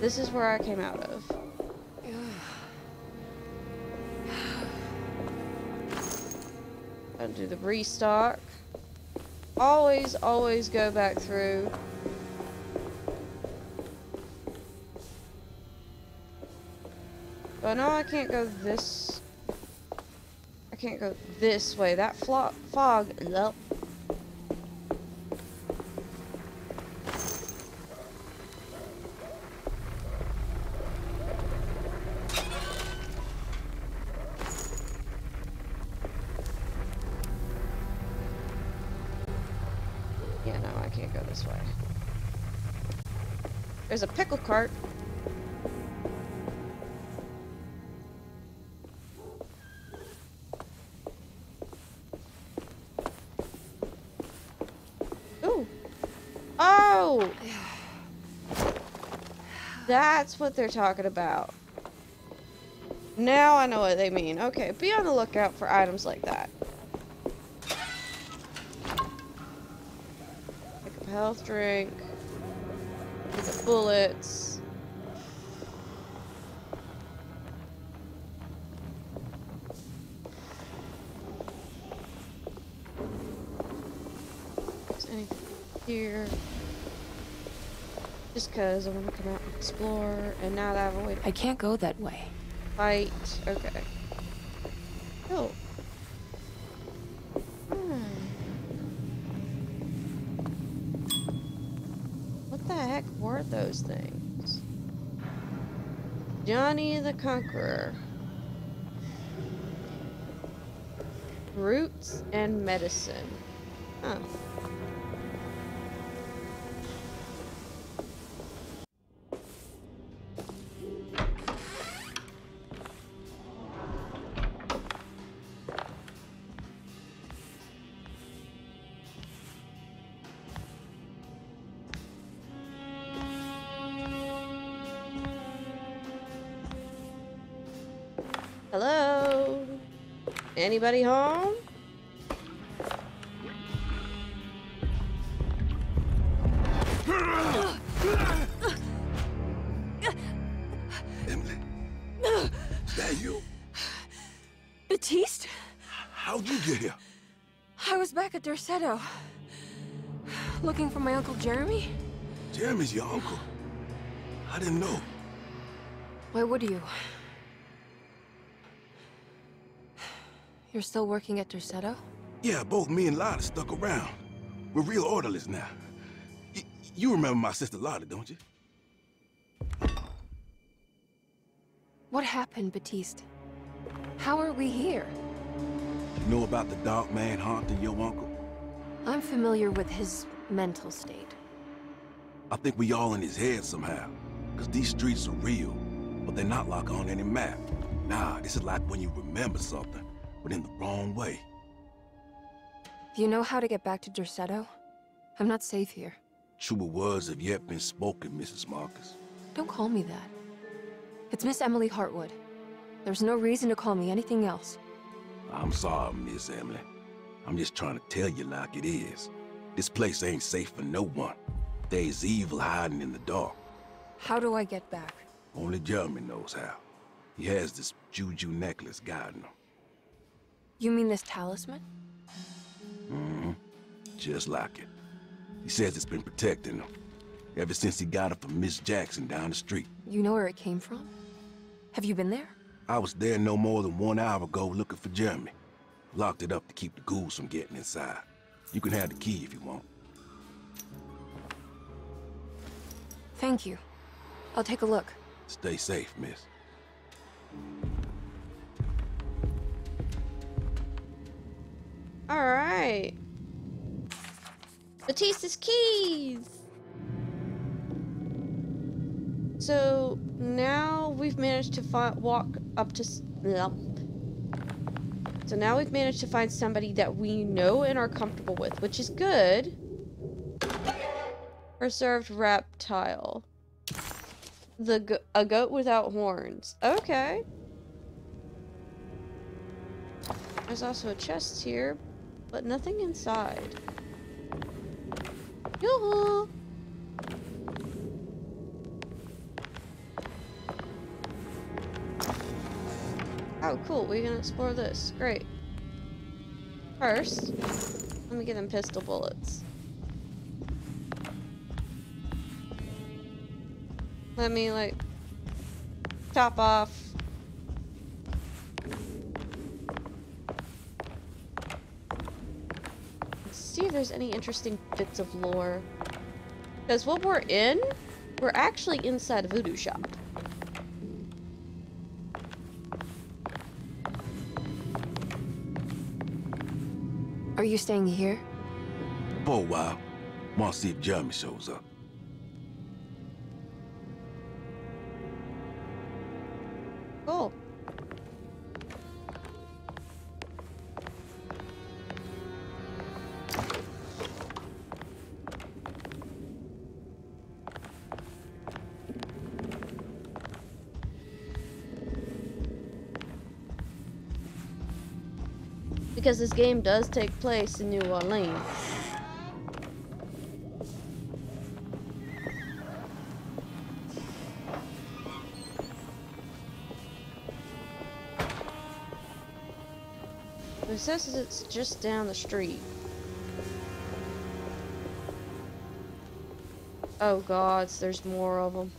This is where I came out of. Undo the restock. always, always go back through. But no, I can't go this. I can't go this way. That fog. Nope. Cart. Oh! That's what they're talking about. Now I know what they mean. Okay, be on the lookout for items like that. Pick up health drink. Up bullets. Is anything here? Just cause I want to come out and explore, and now that I have a way I can't go that way. fight. Okay. Johnny the Conqueror. Roots and medicine. Huh. Anybody home? Emily, is that you? Baptiste? How'd you get here? I was back at Derceto. Looking for my Uncle Jeremy? Jeremy's your uncle. I didn't know. Why would you? You're still working at Derceto? Yeah, both me and Lotta stuck around. We're real orderlies now. Y you remember my sister Lotta, don't you? What happened, Baptiste? How are we here? You know about the dark man haunting your uncle? I'm familiar with his mental state. I think we all in his head somehow. Cause these streets are real, but they're not like on any map. Nah, this is like when you remember something, but in the wrong way. Do you know how to get back to Derceto? I'm not safe here. Truer words have yet been spoken, Mrs. Marcus. Don't call me that. It's Miss Emily Hartwood. There's no reason to call me anything else. I'm sorry, Miss Emily. I'm just trying to tell you like it is. This place ain't safe for no one. There's evil hiding in the dark. How do I get back? Only Jeremy knows how. He has this juju necklace guiding him. You mean this talisman? Mm-hmm. Just like it. He says it's been protecting him. Ever since he got it from Miss Jackson down the street. You know where it came from? Have you been there? I was there no more than one hour ago looking for Jeremy. Locked it up to keep the ghouls from getting inside. You can have the key if you want. Thank you. I'll take a look. Stay safe, miss. Alright. Baptiste's keys! So now we've managed to walk up to. blah. So now we've managed to find somebody that we know and are comfortable with, which is good. Preserved reptile. The go a goat without horns. Okay. There's also a chest here, but nothing inside. Yoo-hoo! Oh, cool. We can explore this. Great. First, Let me get them pistol bullets. Let me, like, top off. Let's see if there's any interesting bits of lore. Because what we're in, we're actually inside a voodoo shop. Are you staying here? For a while. Want to see if Jeremy shows up. Because this game does take place in New Orleans. It says it's just down the street. Oh gods, there's more of them.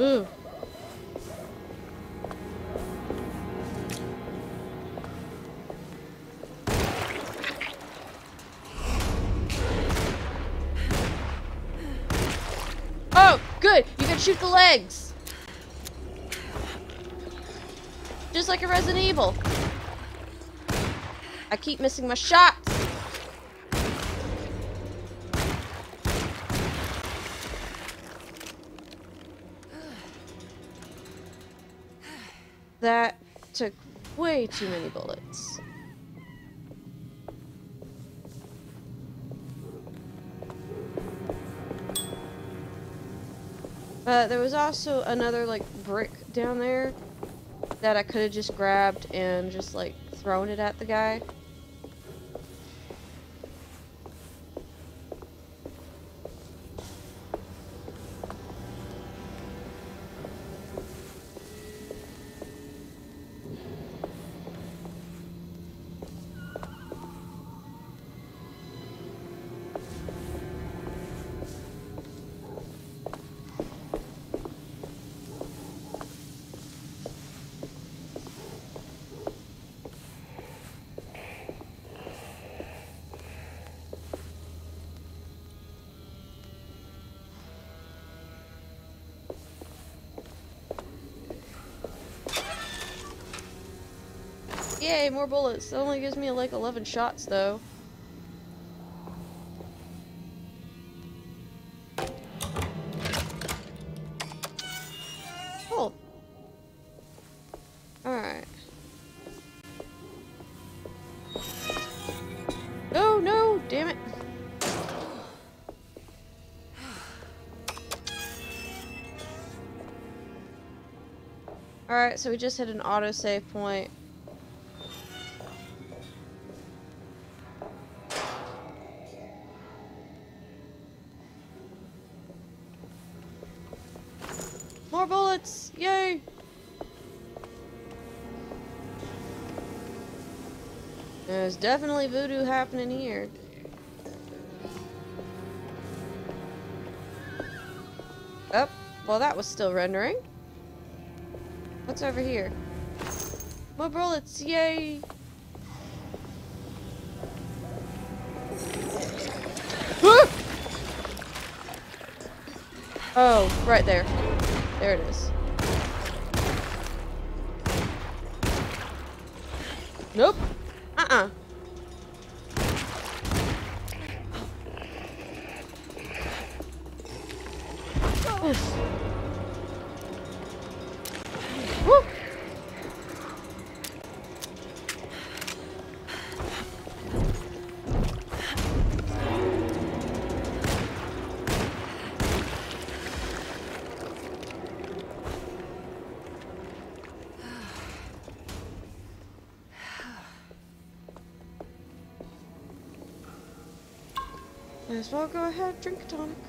Ooh. Oh, good. You can shoot the legs. Just like a Resident Evil. I keep missing my shots. Way too many bullets. Uh, there was also another like brick down there that I could have just grabbed and just like thrown it at the guy. More bullets. That only gives me like 11 shots though. Cool. Alright. No, no, damn it. Alright, so we just hit an autosave point. Definitely voodoo happening here. Oh, well that was still rendering. What's over here? More bullets, yay! Oh, right there. There it is. Nope. Well go ahead, drink a tonic.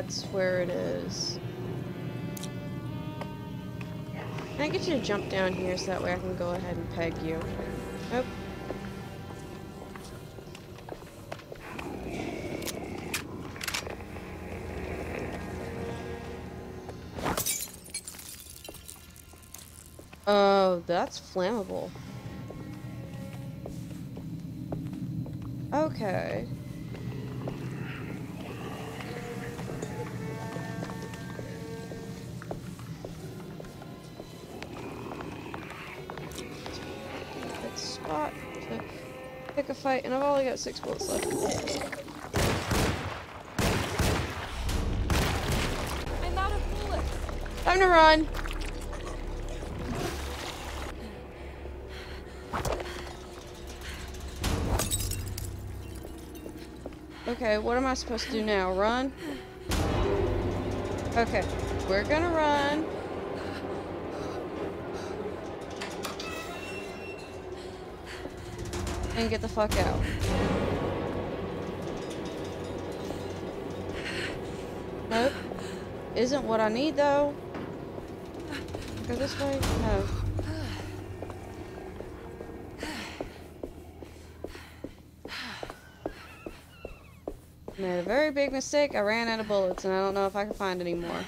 That's where it is. Can I get you to jump down here so that way I can go ahead and peg you? Oh. Oh, that's flammable. Okay. Fight, and I've only got six bullets left. I'm out of bullets. Time to run. Okay, what am I supposed to do now? Run? Okay, we're gonna run. And get the fuck out. Nope. Isn't what I need though. Go this way? No. Made a very big mistake. I ran out of bullets and I don't know if I can find any more.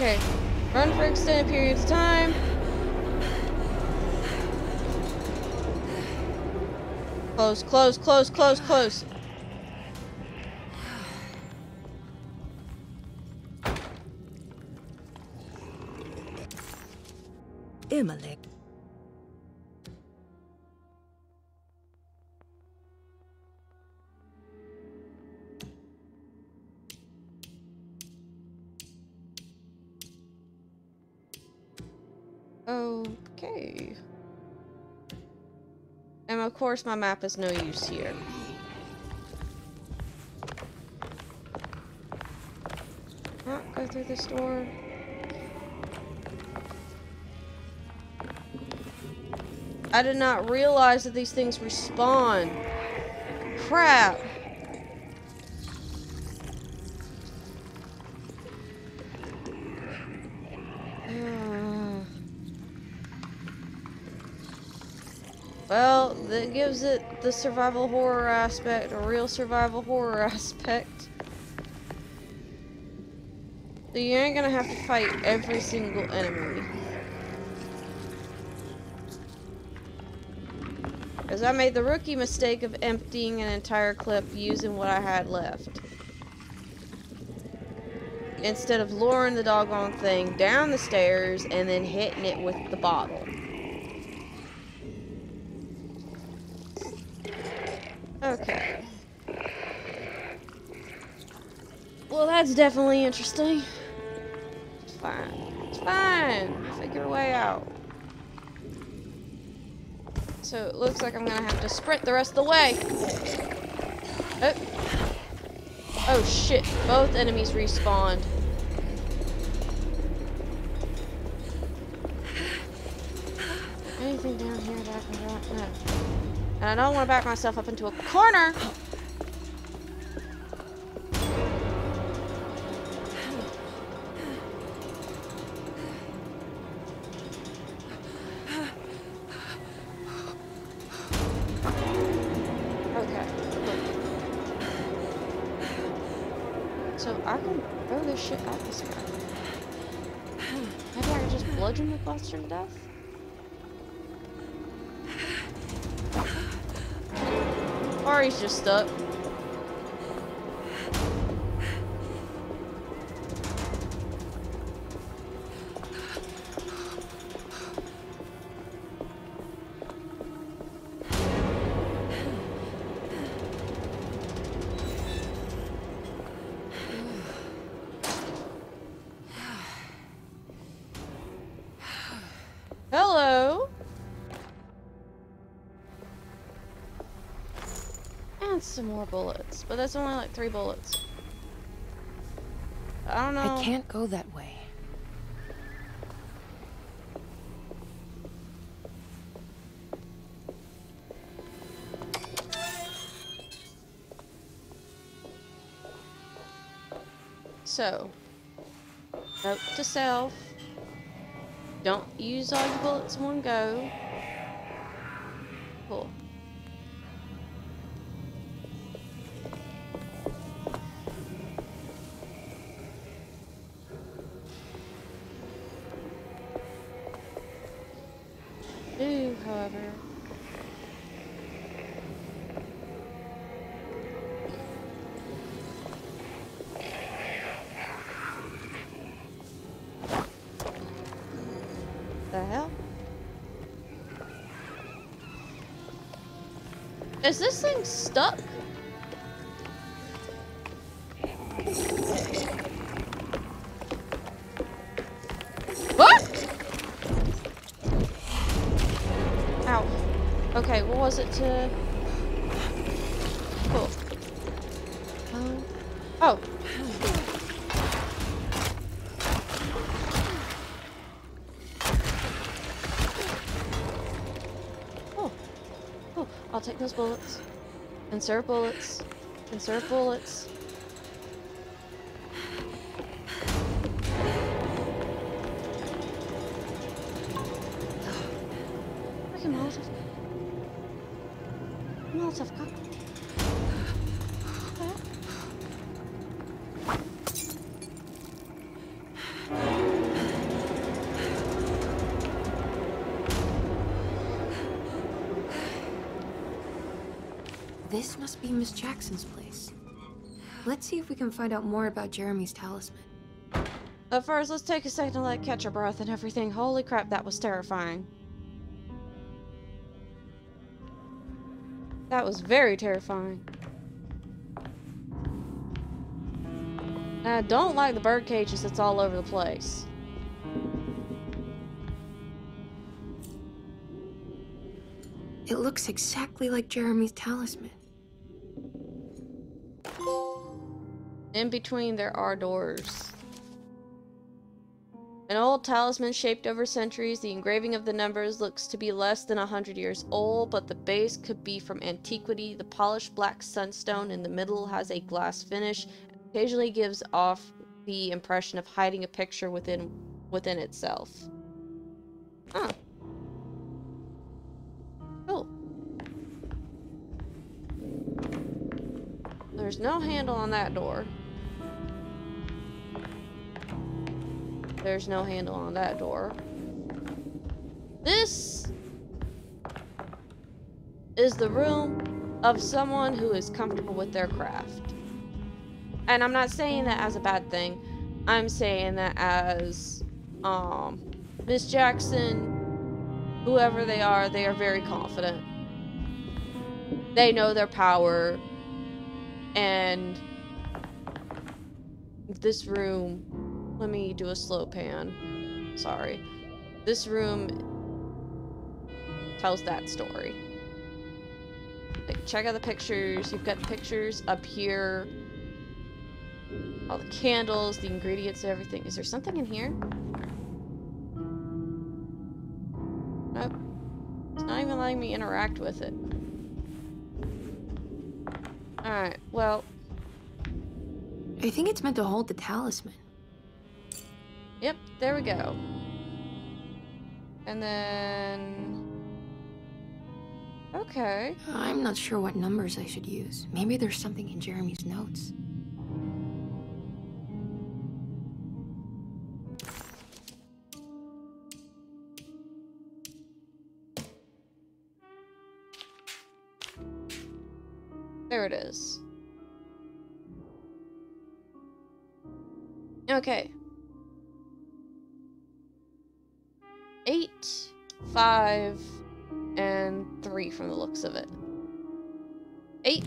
Okay. Run for extended periods of time. Close, close, close, close, close. Imalek. Course my map is no use here. Not go through this door. I did not realize that these things respawn. Crap. Gives it the survival horror aspect, a real survival horror aspect. So you ain't gonna have to fight every single enemy. Because I made the rookie mistake of emptying an entire clip using what I had left. Instead of luring the doggone thing down the stairs and then hitting it with the bottle. Okay. Well, that's definitely interesting. It's fine. It's fine. Figure a way out. So it looks like I'm gonna have to sprint the rest of the way. Oh. Oh shit, both enemies respawned. Anything down here that I can grab? No. And I don't want to back myself up into a corner. He's just stuck. Some more bullets, but that's only like three bullets. I don't know. I can't go that way. So, note to self. Don't use all your bullets in one go. Is this thing stuck? What? Ow. Okay, what was it to... take those bullets. Insert bullets. Insert bullets. Let's see if we can find out more about Jeremy's talisman. But first, let's take a second to like catch our breath and everything. Holy crap, that was terrifying. That was very terrifying. And I don't like the bird cages that's all over the place. It looks exactly like Jeremy's talisman. In between, there are doors. An old talisman shaped over centuries, the engraving of the numbers looks to be less than a hundred years old, but the base could be from antiquity. The polished black sunstone in the middle has a glass finish, and occasionally gives off the impression of hiding a picture within within itself. Huh. Cool. There's no handle on that door. There's no handle on that door. This is the room of someone who is comfortable with their craft. And I'm not saying that as a bad thing. I'm saying that as um Miss Jackson, whoever they are, they are very confident. They know their power and this room let me do a slow pan. Sorry. This room tells that story. Like, check out the pictures. You've got pictures up here. All the candles, the ingredients, everything. Is there something in here? Nope. It's not even letting me interact with it. Alright, well. I think it's meant to hold the talisman. There we go. And then... Okay. I'm not sure what numbers I should use. Maybe there's something in Jeremy's notes.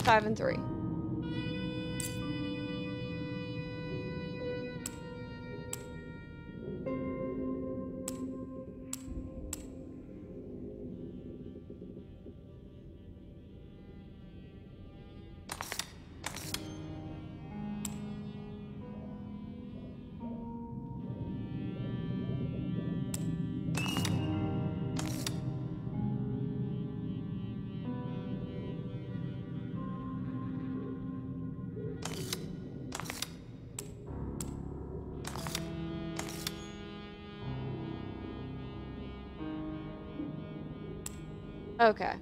Five, and three. Okay.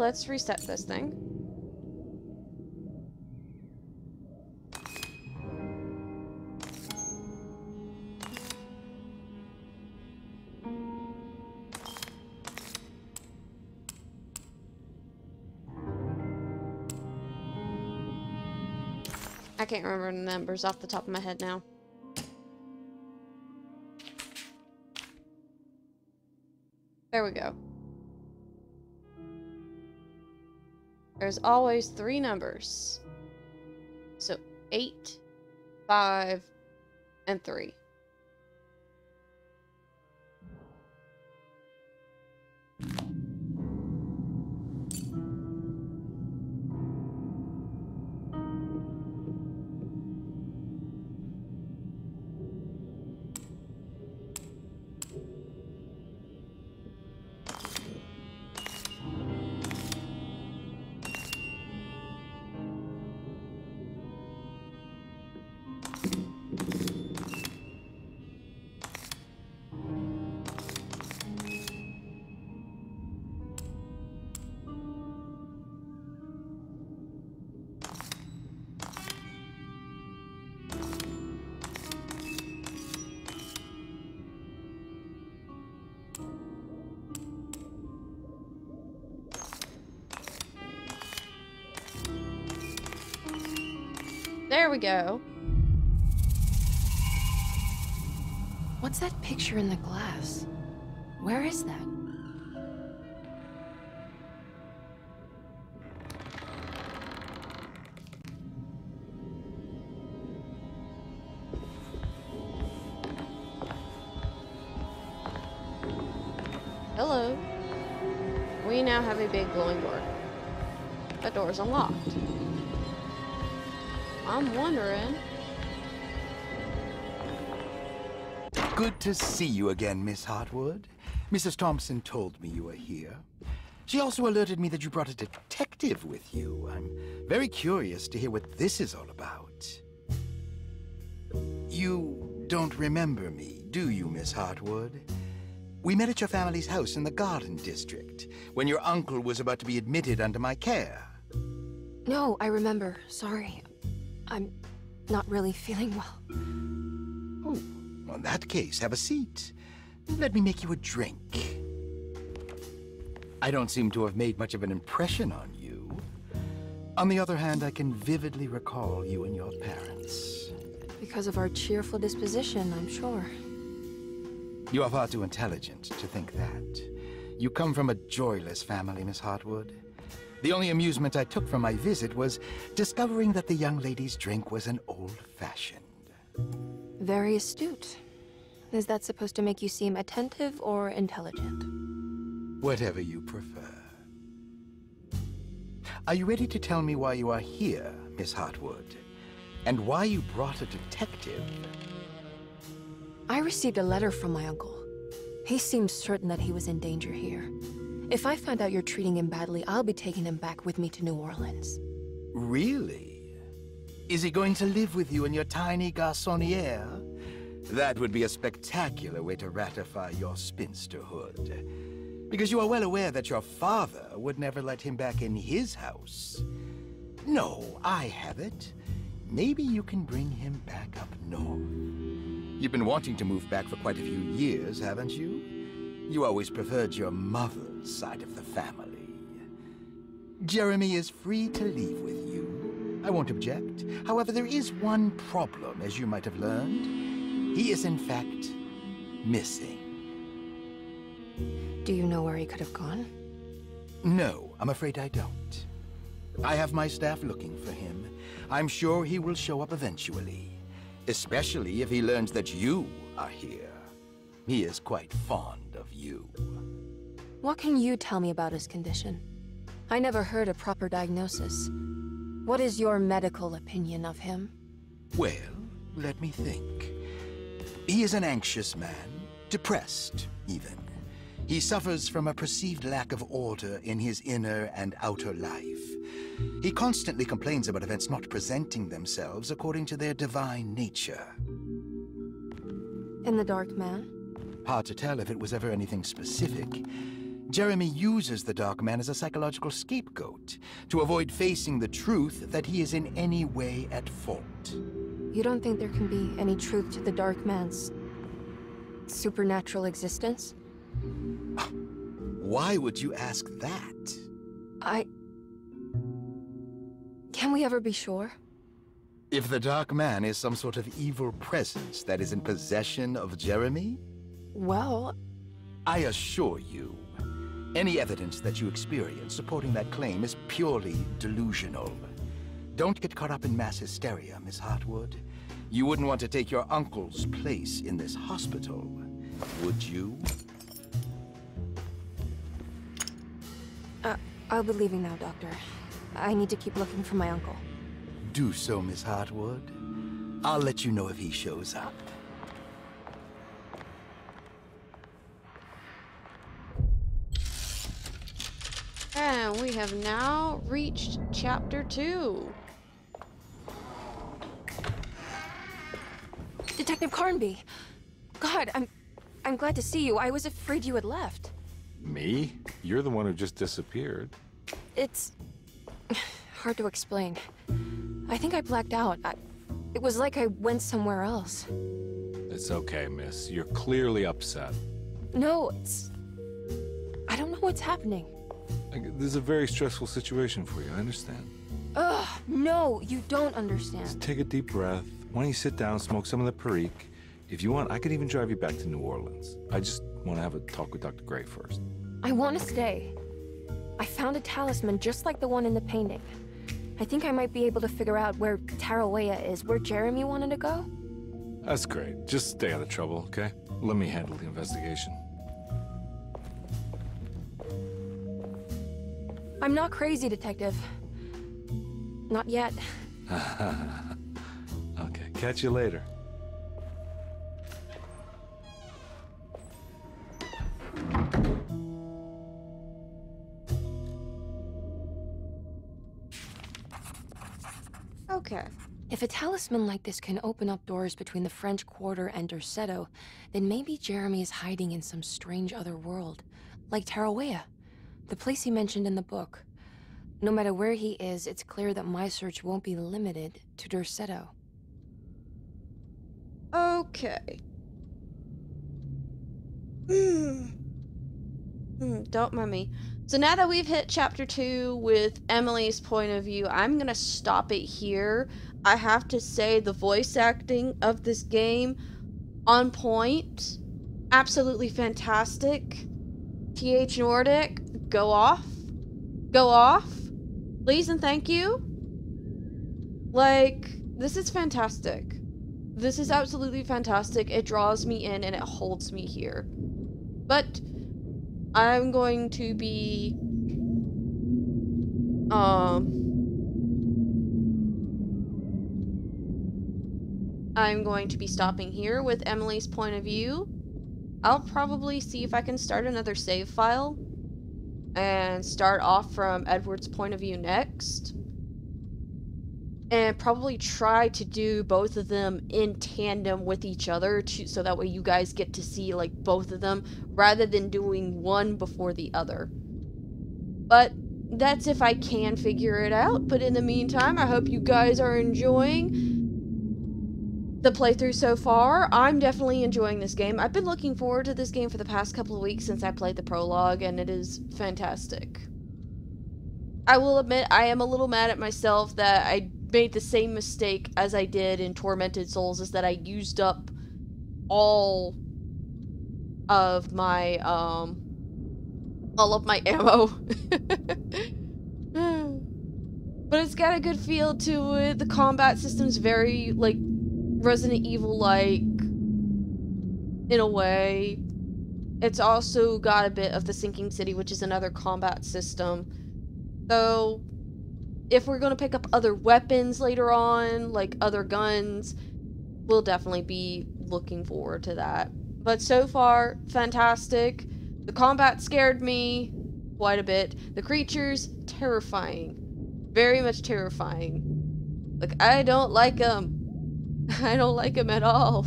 Let's reset this thing. I can't remember the numbers off the top of my head now. There we go. There's always three numbers. So eight, five, and three. There we go. What's that picture in the glass? Where is that? Hello. We now have a big glowing door. That door is unlocked. I'm wondering. Good to see you again, Miss Hartwood. Mrs. Thompson told me you were here. She also alerted me that you brought a detective with you. I'm very curious to hear what this is all about. You don't remember me, do you, Miss Hartwood? We met at your family's house in the Garden District when your uncle was about to be admitted under my care. No, I remember. Sorry. I'm not really feeling well. Oh, in that case, have a seat. Let me make you a drink. I don't seem to have made much of an impression on you. On the other hand, I can vividly recall you and your parents. Because of our cheerful disposition, I'm sure. You are far too intelligent to think that. You come from a joyless family, Miss Hartwood. The only amusement I took from my visit was discovering that the young lady's drink was an old-fashioned. Very astute. Is that supposed to make you seem attentive or intelligent? Whatever you prefer. Are you ready to tell me why you are here, Miss Hartwood? And why you brought a detective? I received a letter from my uncle. He seemed certain that he was in danger here. If I find out you're treating him badly, I'll be taking him back with me to New Orleans. Really? Is he going to live with you in your tiny garçonniere? That would be a spectacular way to ratify your spinsterhood. Because you are well aware that your father would never let him back in his house. No, I have it. Maybe you can bring him back up north. You've been wanting to move back for quite a few years, haven't you? You always preferred your mother's side of the family. Jeremy is free to leave with you. I won't object. However, there is one problem, as you might have learned. He is, in fact, missing. Do you know where he could have gone? No, I'm afraid I don't. I have my staff looking for him. I'm sure he will show up eventually. Especially if he learns that you are here. He is quite fond of you. What can you tell me about his condition? I never heard a proper diagnosis. What is your medical opinion of him? Well, let me think. He is an anxious man, depressed, even. He suffers from a perceived lack of order in his inner and outer life. He constantly complains about events not presenting themselves according to their divine nature. And the Dark Man? Hard to tell if it was ever anything specific. Jeremy uses the Dark Man as a psychological scapegoat to avoid facing the truth that he is in any way at fault. You don't think there can be any truth to the Dark Man's supernatural existence? Why would you ask that? I... Can we ever be sure? If the Dark Man is some sort of evil presence that is in possession of Jeremy? Well... I assure you, any evidence that you experience supporting that claim is purely delusional. Don't get caught up in mass hysteria, Miss Hartwood. You wouldn't want to take your uncle's place in this hospital, would you? Uh, I'll be leaving now, Doctor. I need to keep looking for my uncle. Do so, Miss Hartwood. I'll let you know if he shows up. And we have now reached chapter two. Detective Carnby! God, I'm... I'm glad to see you. I was afraid you had left. Me? You're the one who just disappeared. It's... hard to explain. I think I blacked out. I... It was like I went somewhere else. It's okay, miss. You're clearly upset. No, it's... I don't know what's happening. This is a very stressful situation for you, I understand. Ugh, no, you don't understand. Take a deep breath. Why don't you sit down, smoke some of the Perique? If you want, I could even drive you back to New Orleans. I just want to have a talk with Dr. Gray first. I want to stay. I found a talisman just like the one in the painting. I think I might be able to figure out where Tarawea is, where Jeremy wanted to go. That's great. Just stay out of trouble, okay? Let me handle the investigation. I'm not crazy, Detective. Not yet. okay, catch you later. Okay. If a talisman like this can open up doors between the French Quarter and Derceto, then maybe Jeremy is hiding in some strange other world, like Tarawea, the place he mentioned in the book. No matter where he is, it's clear that my search won't be limited to Derceto. Okay. Hmm. Hmm, Don't me. So now that we've hit chapter two with Emily's point of view, I'm gonna stop it here. I have to say the voice acting of this game on point. Absolutely fantastic. THQ Nordic, go off. Go off. Please and thank you. Like, this is fantastic. This is absolutely fantastic. It draws me in and it holds me here. But I'm going to be um I'm going to be stopping here with Emily's point of view. I'll probably see if I can start another save file and start off from Edward's point of view next. And probably try to do both of them in tandem with each other to, so that way you guys get to see like both of them rather than doing one before the other. But that's if I can figure it out. But in the meantime, I hope you guys are enjoying the playthrough so far. I'm definitely enjoying this game. I've been looking forward to this game for the past couple of weeks since I played the prologue, and it is fantastic. I will admit I am a little mad at myself that I made the same mistake as I did in Tormented Souls, is that I used up all of my, um, all of my ammo. But it's got a good feel to it. The combat system's very, like, Resident Evil like in a way. It's also got a bit of the Sinking City, which is another combat system. So, if we're going to pick up other weapons later on, like other guns, we'll definitely be looking forward to that. But so far, fantastic. The combat scared me quite a bit. The creatures, terrifying. Very much terrifying. Like, I don't like them. I don't like him at all.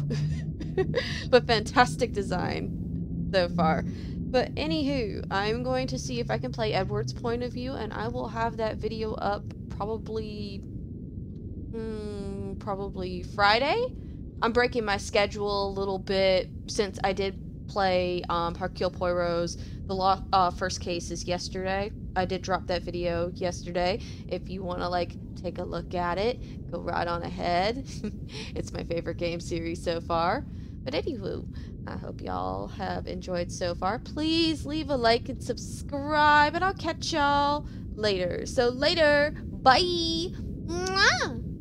but fantastic design so far. But anywho, I'm going to see if I can play Edward's point of view, and I will have that video up probably, hmm, probably Friday. I'm breaking my schedule a little bit since I did play um, Hercule Poirot's The law, uh, First Cases yesterday. I did drop that video yesterday. If you want to like take a look at it, go right on ahead. it's my favorite game series so far. But anywho, I hope y'all have enjoyed so far. Please leave a like and subscribe, and I'll catch y'all later. So later, bye! Mwah!